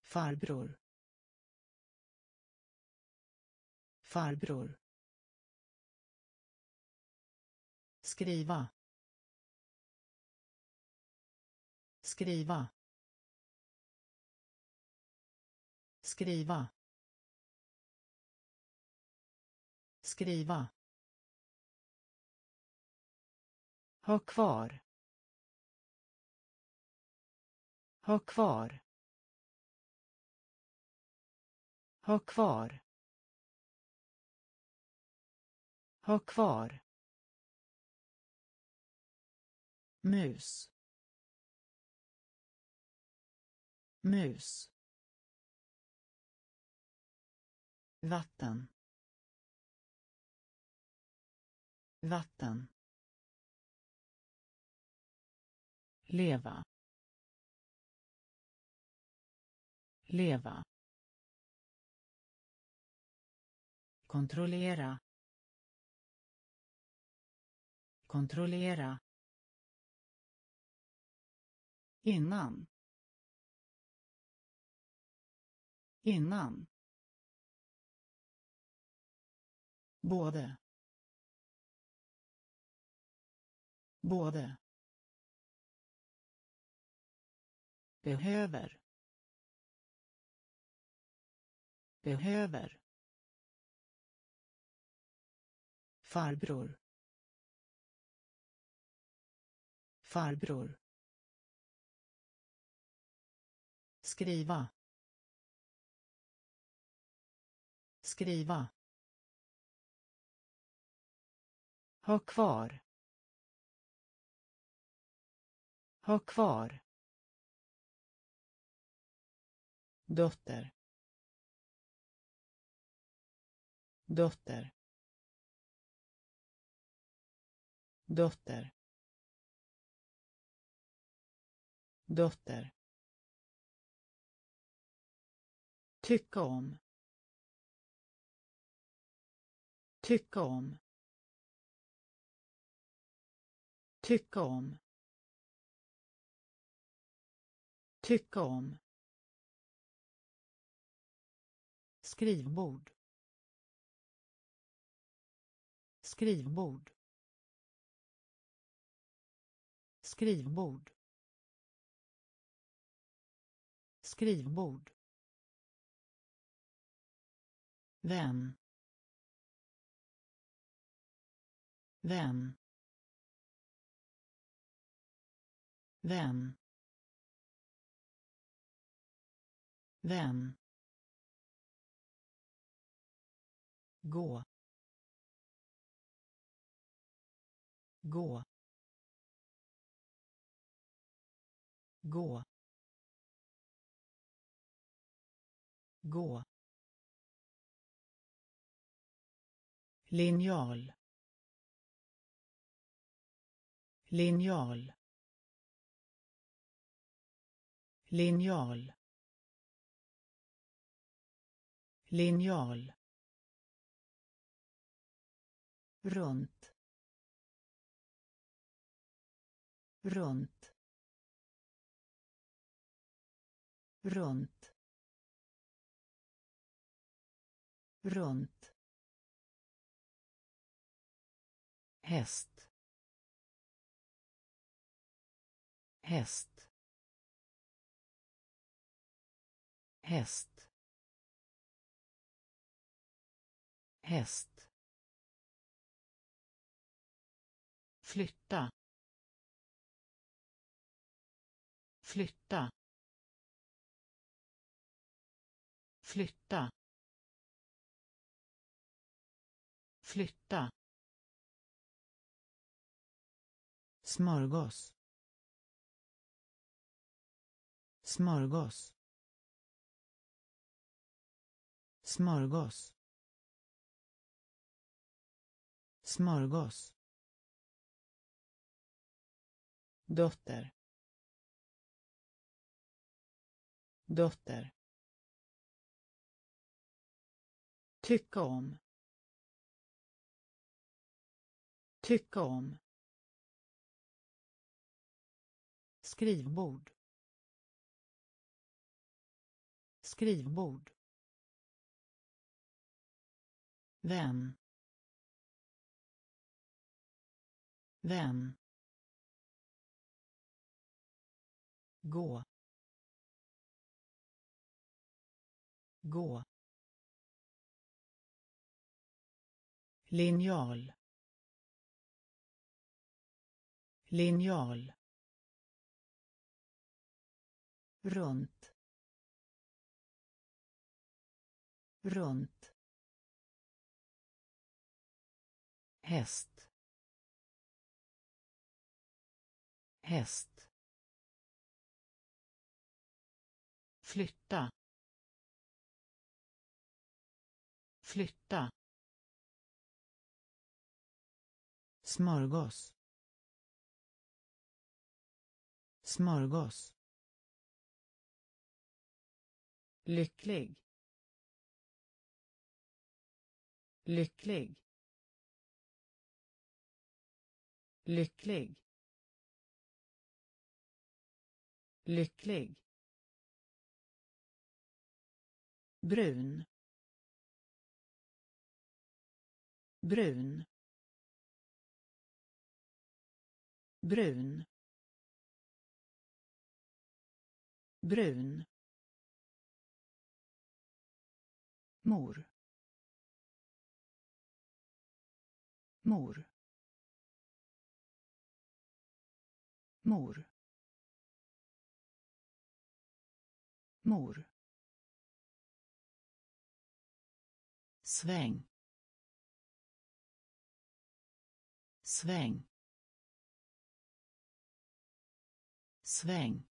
Farbror. Farbror. Skriva. Skriva. Skriva. Skriva. Ha kvar. Ha kvar. Ha kvar. Ha kvar. Mus. Mus. Vatten. Vatten. Leva. Leva. Kontrollera. Kontrollera. Innan. Innan. Både. Både. Behöver. Behöver. Farbror. Farbror. Skriva. Skriva. Ha kvar. Ha kvar. Dotter. Dotter. Dotter. Dotter. Tycka om. Tycka om. Tycka om. Tycka om. Skrivbord. Skrivbord. Skrivbord. Skrivbord. Vän. Vän. Vän. Vän. Gå. Gå. Gå. Gå. Linjal. Linjal. Linjal. Linjal. Runt. Runt. Runt. Runt. Häst. Häst. Häst. Häst. Flytta. Flytta. Flytta. Flytta. Smörgås. Smörgås. Smörgås. Smörgås. Dotter. Dotter. Tycka om. Tycka om. Skrivbord. Skrivbord vän. Vän. Gå. Gå. Linjal. Linjal. Runt. Runt. Häst. Häst. Flytta. Flytta. Smörgås. Smörgås. Lycklig. Lycklig. Lycklig. Lycklig. Brun. Brun. Brun. Brun. Mor. Mor. Mor. Mor. Sväng. Sväng. Sväng.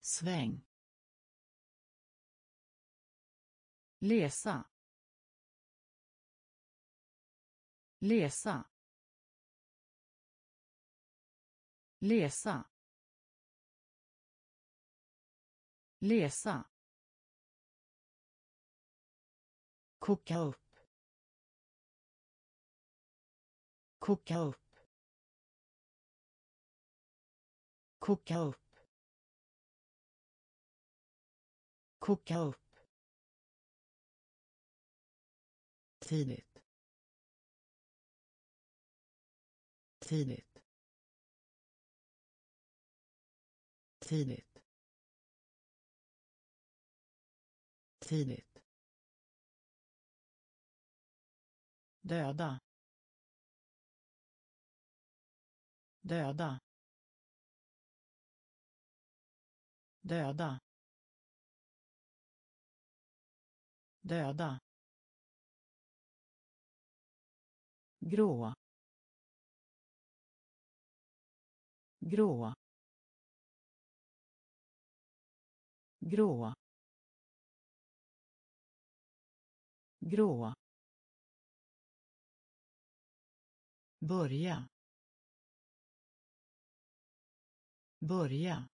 Sväng. Läsa. Läsa. Läsa. Läsa. Koka upp. Koka upp. Koka upp. Koka upp. Tidigt. Tidigt. Tidigt. Tidigt. Döda. Döda. Döda. Döda. Grå. Grå. Grå. Grå. Börja. Börja.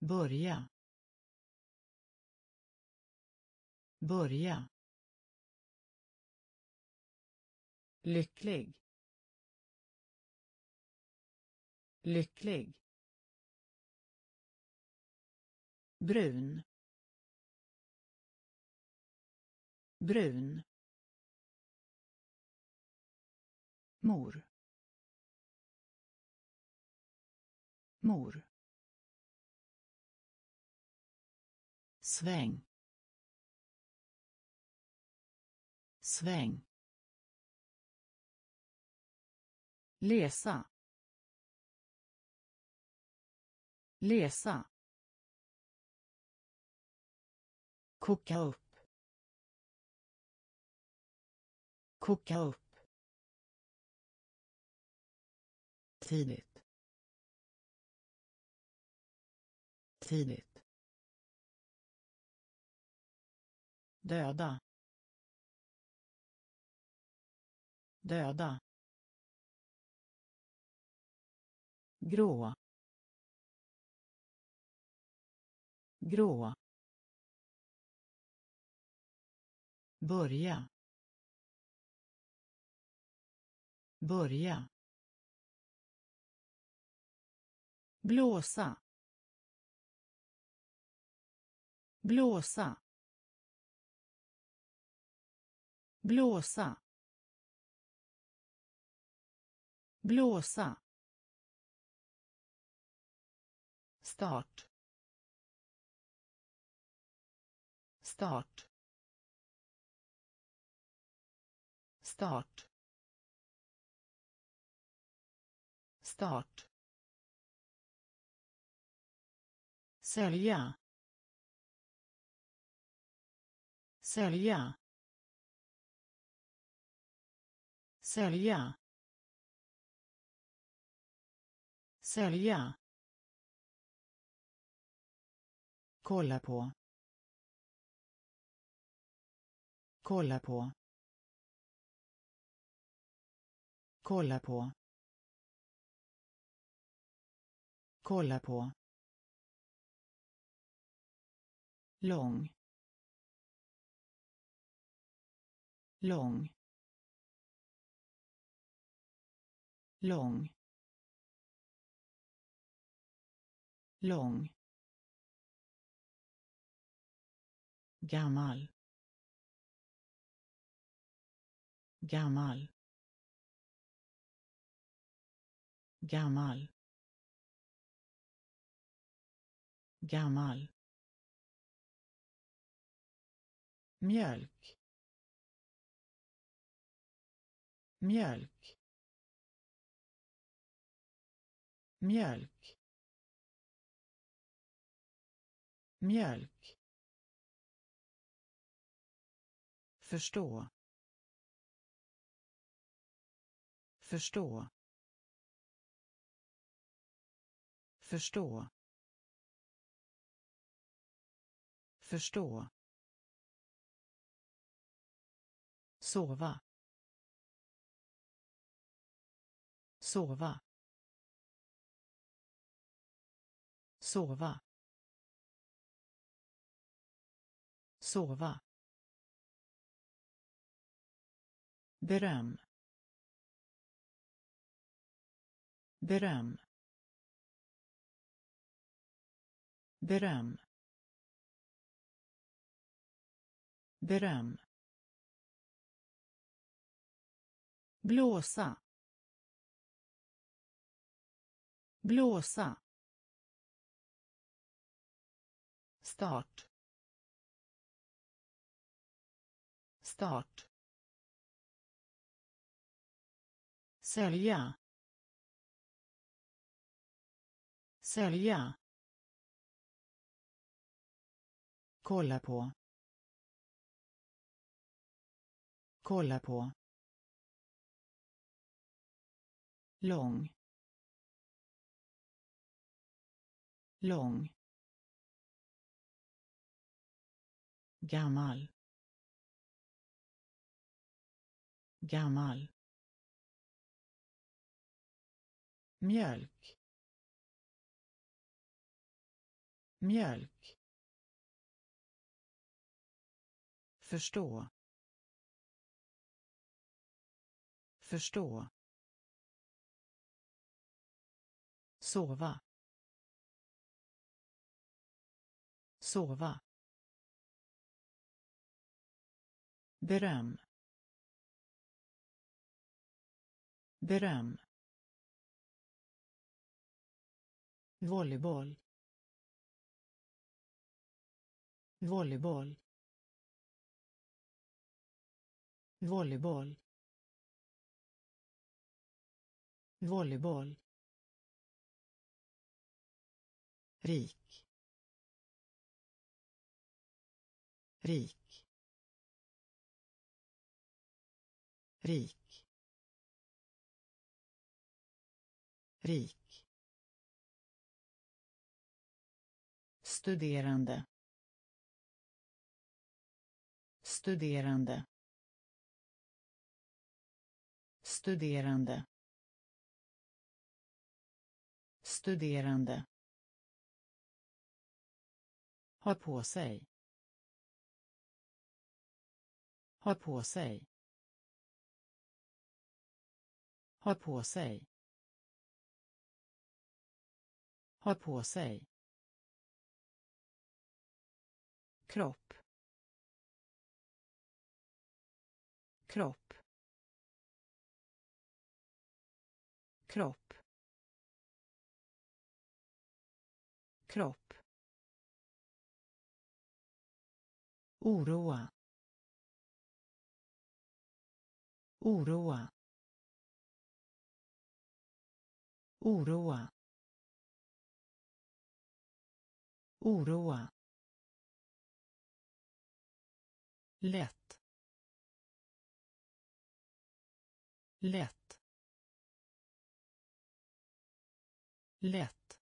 Börja. Börja. Lycklig. Lycklig. Brun. Brun. Mor. Mor. Sväng. Sväng. Läsa. Läsa. Koka upp. Koka upp. Tidigt. Tidigt. Döda. Döda. Grå. Grå. Börja. Börja. Blåsa. Blåsa. Blåsa. Blåsa. Start. Start. Start. Start. Sälja. Sälja. Sälja. Sälja. Kolla på. Kolla på. Kolla på. Kolla på. Lång. Lång. Lång. Lång. Gammal. Gammal. Gammal. Gammal. Mjölk. Mjölk. Mjölk. Mjölk. Förstå. Förstå. Förstå. Förstå. Sova. Sova. Sova. Sova. Beröm. Beröm. Beröm. Beröm. Blåsa. Blåsa. Start. Start. Sälja. Sälja. Kolla på. Kolla på. Lång. Lång. Gammal. Gammal. Mjölk. Mjölk. Förstå. Förstå. Sova. Sova. Beröm. Beröm. Volleyboll. Volleyboll. Volleyboll volleyboll rik rik rik rik. Studerande studerande studerande. Studerande. Ha på sig. Ha på sig. Ha på sig. Ha på sig. Kropp. Kropp. Kropp. Kropp. Oroa. Oroa. Oroa. Oroa. Lätt. Lätt. Lätt.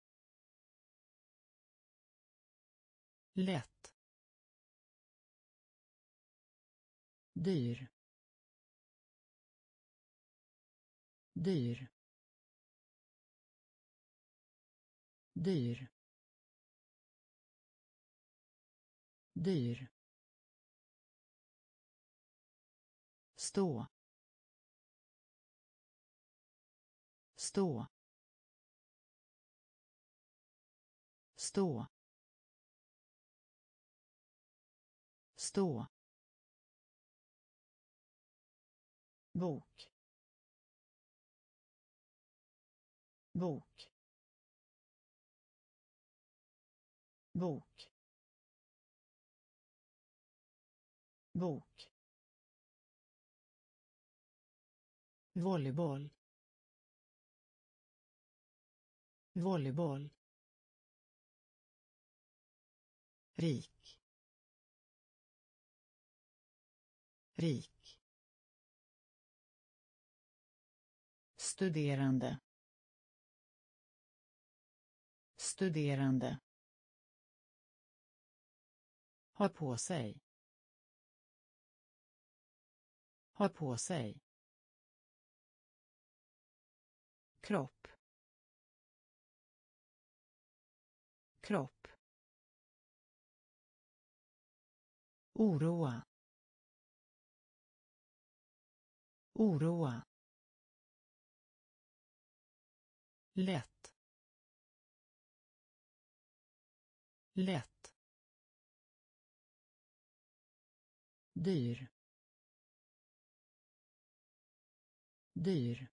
Lätt. Dyr. Dyr. Dyr. Dyr. Stå. Stå. Stå. Stå. Bok. Bok. Bok. Bok. Volleyboll volleyboll rik. Rik. Studerande. Studerande. Ha på sig. Ha på sig. Kropp. Kropp. Oroa. Oroa. Lätt. Lätt. Dyr. Dyr.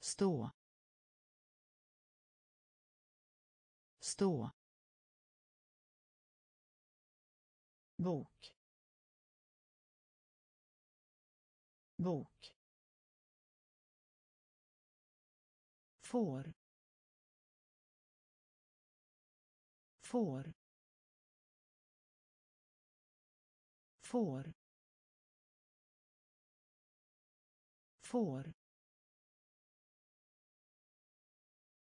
Stå. Stå. Bok. Bok. Får. Får. Får. Får.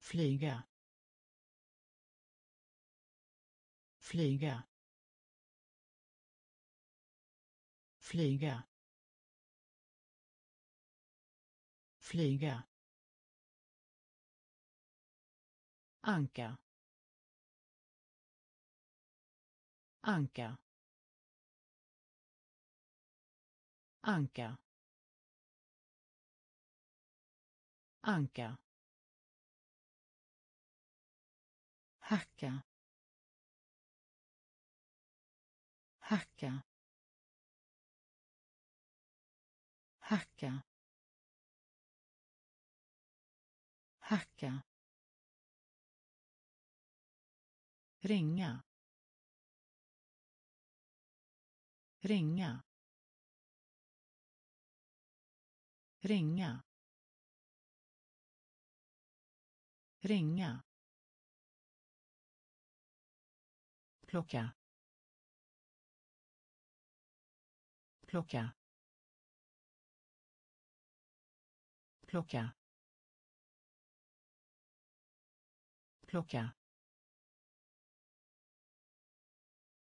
Flyga. Flyga. Flyga. Flyga. Anka. Anka. Anka. Anka. Hacka. Hacka. Hacka. Hacka. Ringa. Ringa. Ringa. Ringa. Plocka. Plocka. Plocka. Plocka.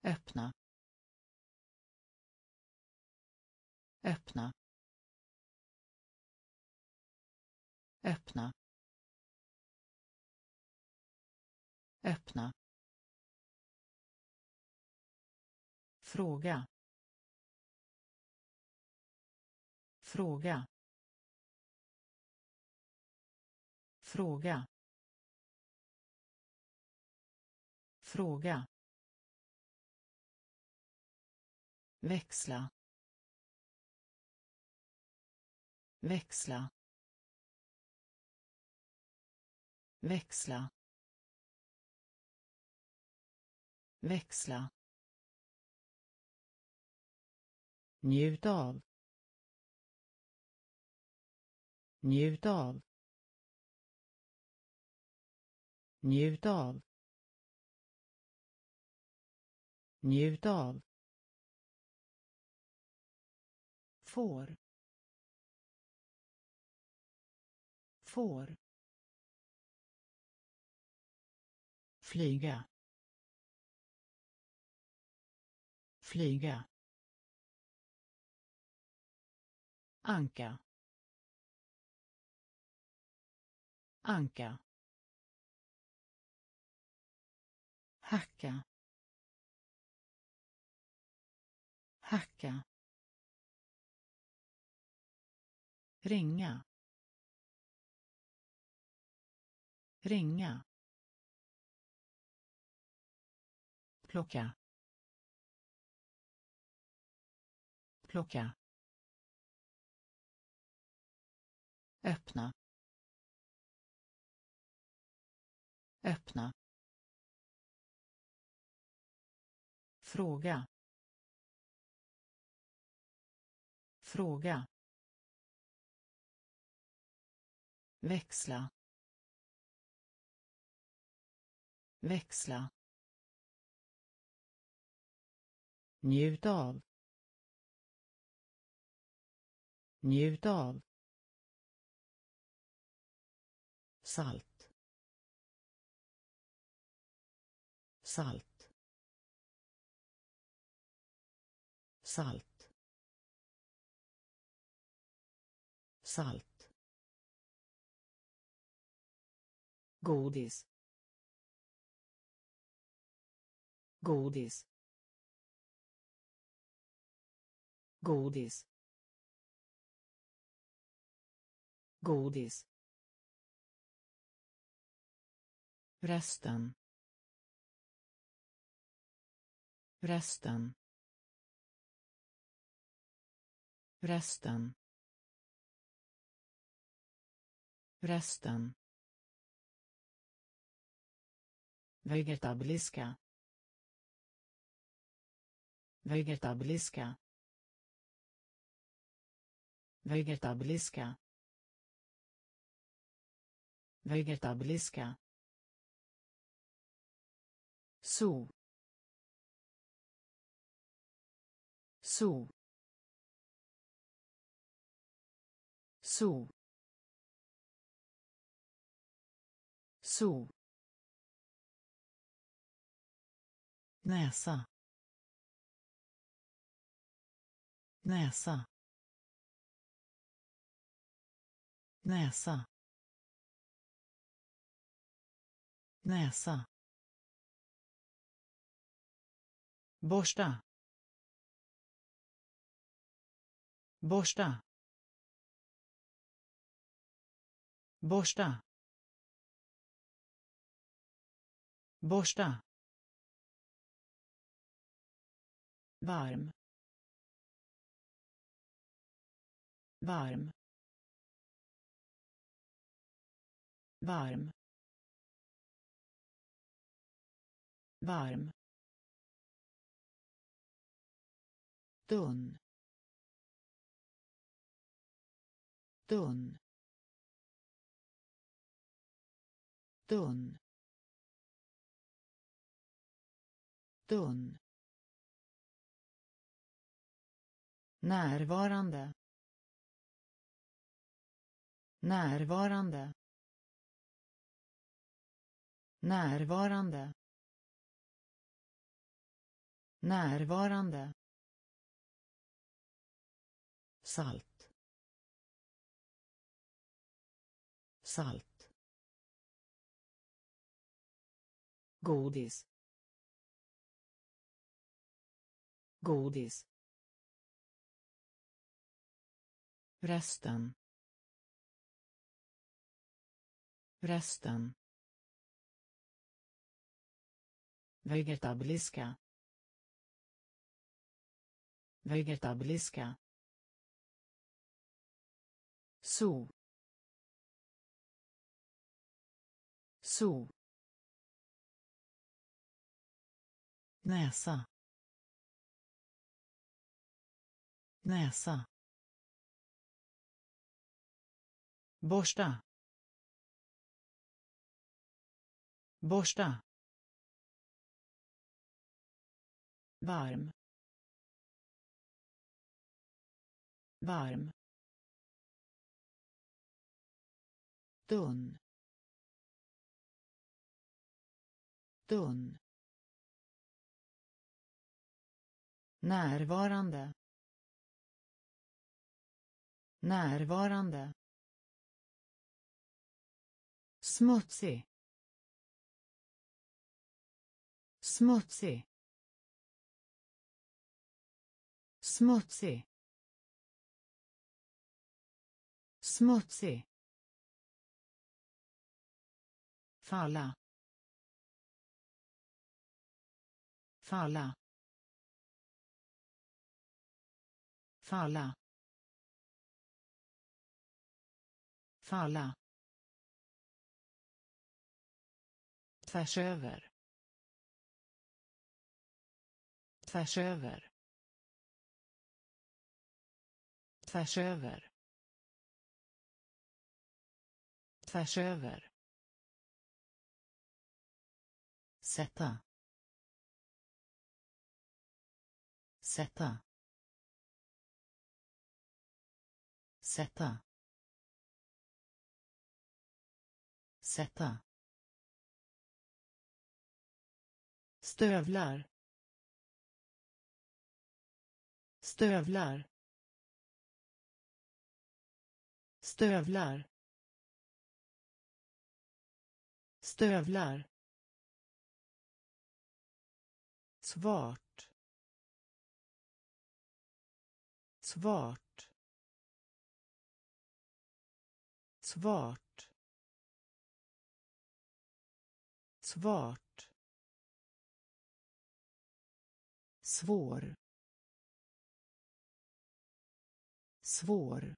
Öppna. Öppna. Öppna. Öppna. Fråga. Fråga. Fråga. Fråga. Växla. Växla. Växla. Växla. Njut av. Njut av. njut av. Njut av. Får. Får. Flyga. Flyga. Anka. Anka. Hacka. Hacka. Ringa. Ringa. Plocka. Plocka. Öppna. Öppna. Fråga. Fråga. Växla. Växla. Njut av. Njut av. Salt. Salt. Salt. Salt. Godis. Godis. Godis. Godis. Resten. Resten. Resten. Resten. Vegetabiliska. Vegetabiliska. Vegetabiliska. Vegetabiliska. Så så så så näsa. Näsa. Näsa. Näsa. Borsta. Borsta. Borsta. Borsta. Varm. Varm. Varm. Varm. Tunn. Tunn. Tunn tunn närvarande. Närvarande. Närvarande. Närvarande. Salt. Salt. Godis. Godis. Resten. Resten. Vegetabiliska. Vegetabiliska. So so näsa. Näsa. Borsta. Borsta. Varm. Varm. Tunn. Tunn. Närvarande. Närvarande. Smutsig. Smutsig. Smutsig. Smutsig. Falla. Falla. Falla falla tvärs över. Tvärs över. Tvärs över. Tvärs över. Sätta. Sätta. Sätta. Sätta. Stövlar. Stövlar. Stövlar. Stövlar. Svart. Svart. Svart. Svart. Svår. Svår.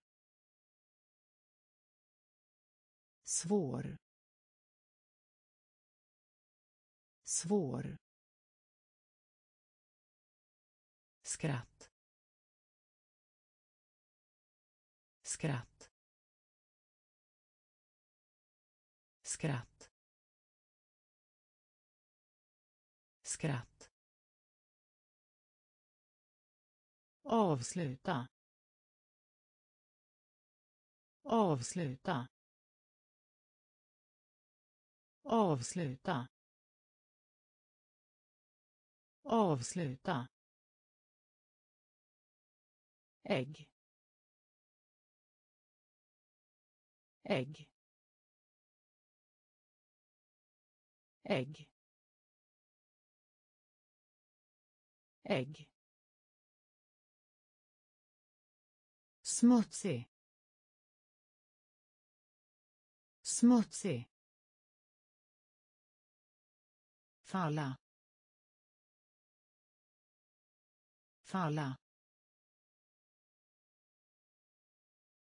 Svår. Svår. Skratt. Skratt. Skratt. Skratt. Avsluta. Avsluta. Avsluta. Avsluta. Ägg. Ägg. Ägg. Ägg. Smutsig. Smutsig. Falla. Falla.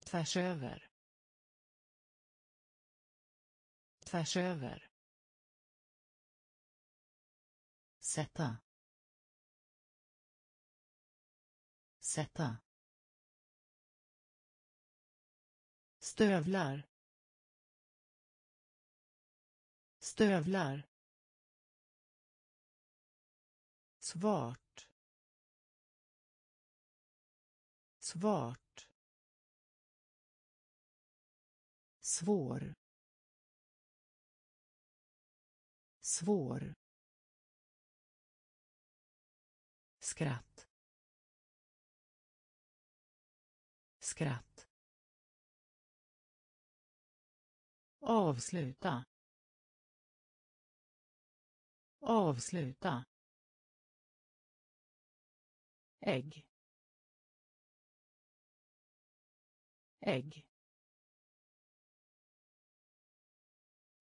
Tvärs över. Tvärs över. Sätta. Sätta. Stövlar. Stövlar. Svart. Svart. Svår. Svår. Skratt. Skratt. Avsluta. Avsluta. Ägg. Ägg.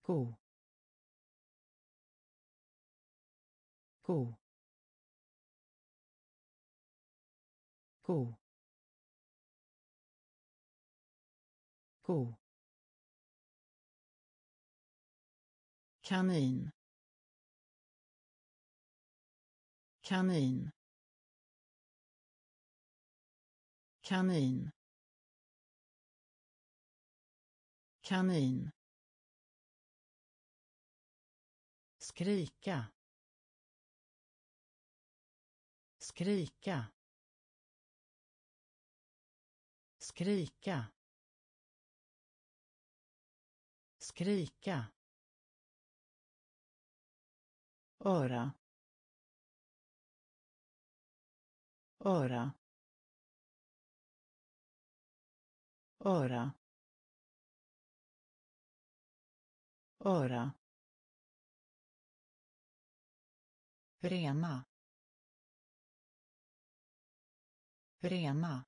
Ko. Ko. Ko ko kanin. Kanin. Kanin. Kanin. Skrika. Skrika. Skrika. Skrika. Öra. Öra. Öra. Öra. Rena. Rena.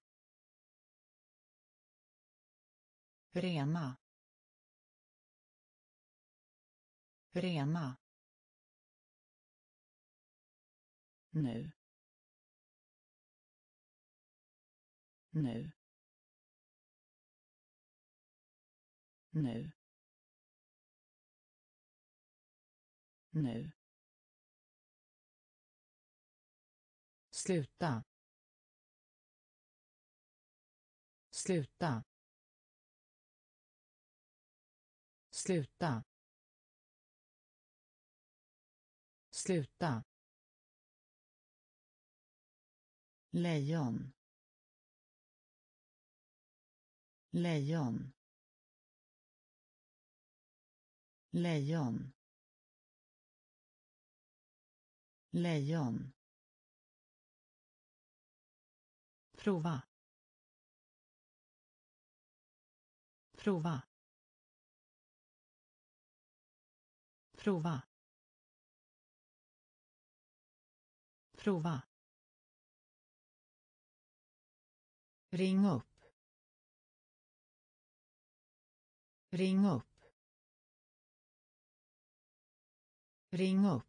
Rena. Rena. Nu. Nu. Nu. Nu. Sluta. Sluta. Sluta. Sluta. Lejon. Lejon. Lejon. Lejon. Prova. Prova. Prova. Prova. Ring upp. Ring upp. Ring upp.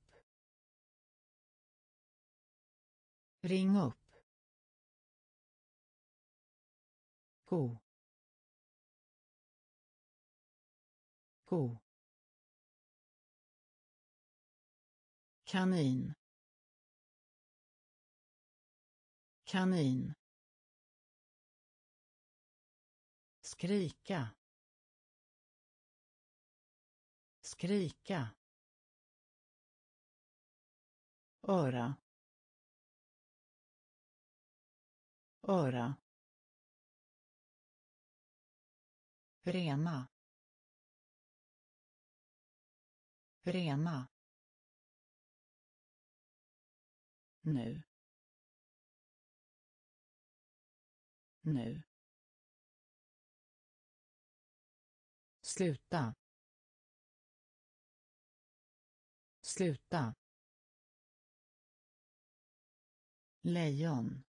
Ring upp. Ko ko kanin. Kanin. Skrika. Skrika. Öra. Öra. Rena. Rena. Nu. Nu. Sluta. Sluta. Lejon.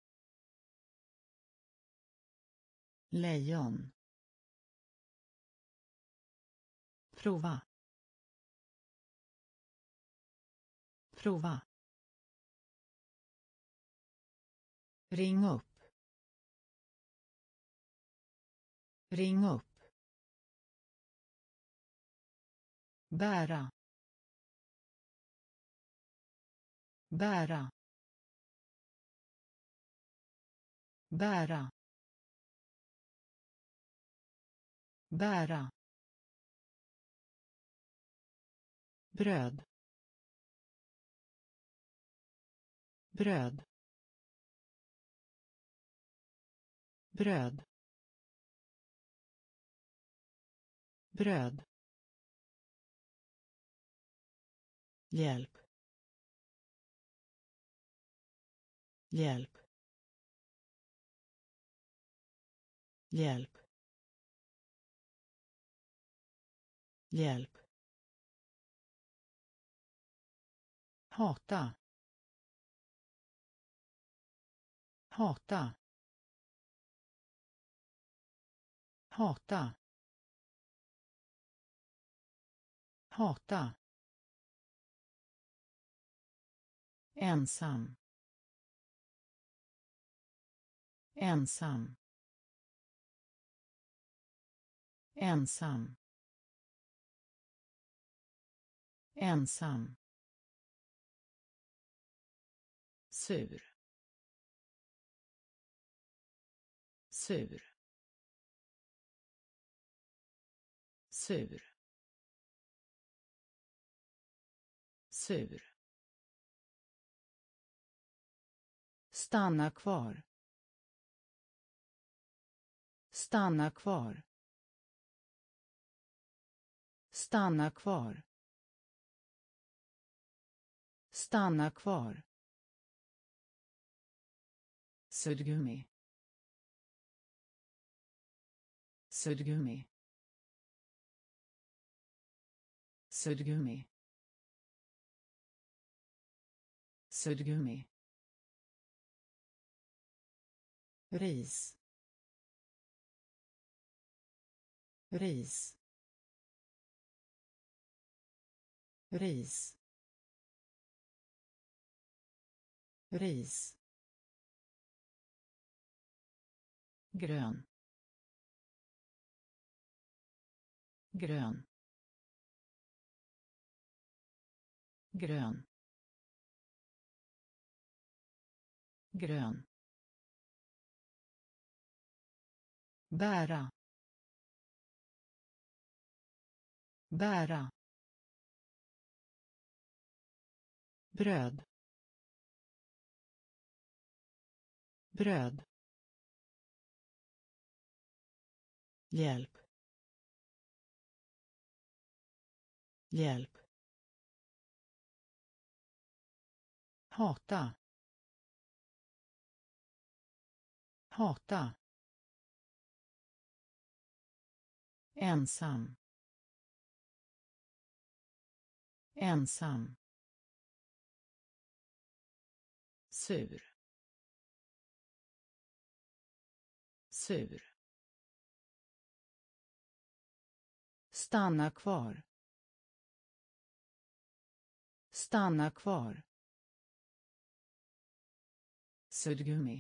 Lejon. Prova. Prova. Ring upp. Ring upp. Bära. Bära. Bära. Bära. Bröd. Bröd. Bröd. Bröd. Hjälp. Hjälp. Hjälp. Hjälp. Hata. Hata. Hata. Hata. Ensam. Ensam. Ensam. Ensam. Sur. Sur. Sur. Sur. Stanna kvar. Stanna kvar. Stanna kvar. Stanna kvar. Suddgummi suddgummi suddgummi suddgummi ris. Ris. Ris. Ris. Grön. Grön. Grön. Grön. Bära. Bära. Bröd. Bröd. Hjälp. Hjälp. Hata. Hata. Ensam. Ensam. Sur. Sur. Stanna kvar. Stanna kvar suddgummi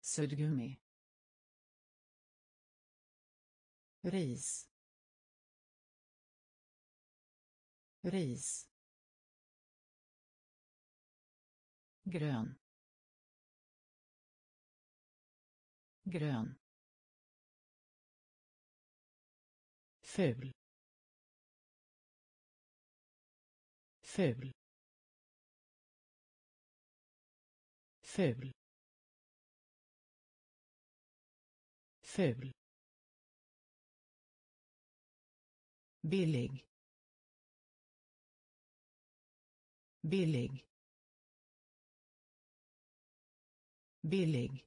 suddgummi ris. Ris. Grön. Grön. Ful. Ful. Ful. Ful. Billig. Billig. Billig.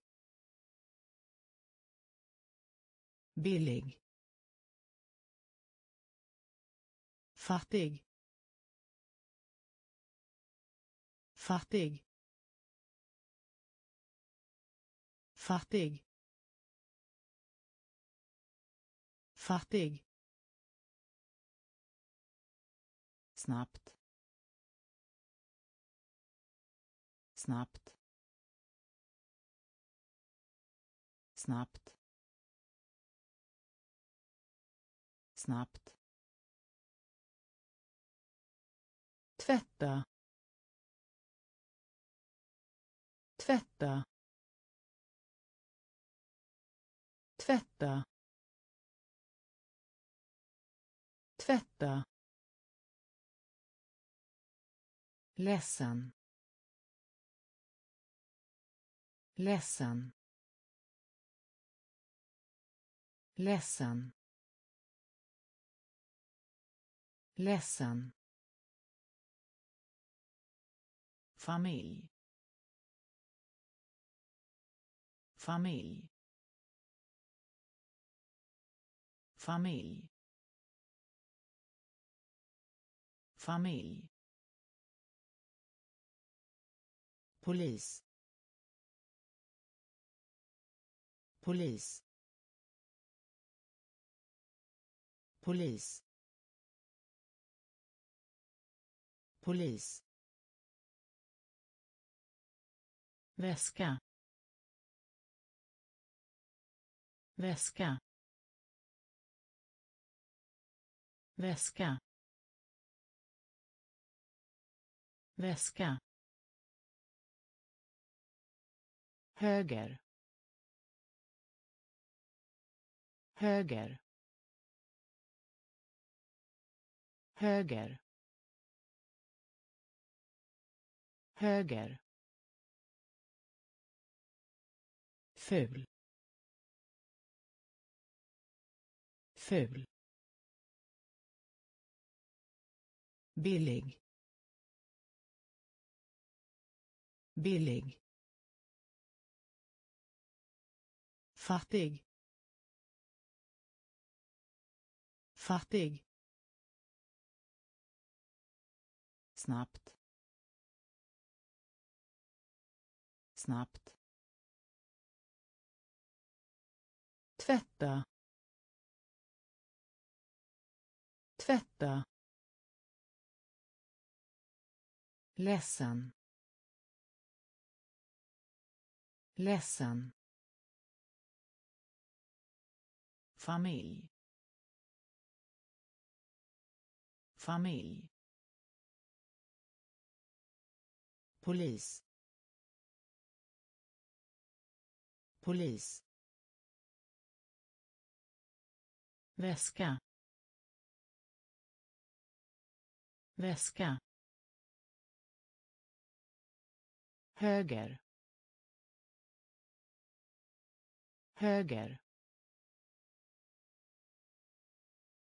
Billig. Fattig. Fattig. Fattig. Fattig. Snabbt. Snabbt. Snabbt. Snabbt. Tvätta. Tvätta. Tvätta. Tvätta. Ledsen. Ledsen. Ledsen. Ledsen. Familj. Familj. Familj. Familj. Polis. Polis. Polis. Polis. Väska. Väska. Väska. Väska. Höger. Höger. Höger. Höger. Ful. Ful. Billig. Billig. Fattig. Fattig. Snabbt. Snabbt. Tvätta. Tvätta. Ledsen. Ledsen. Familj. Familj. Polis. Polis. Väska. Väska. Höger. Höger.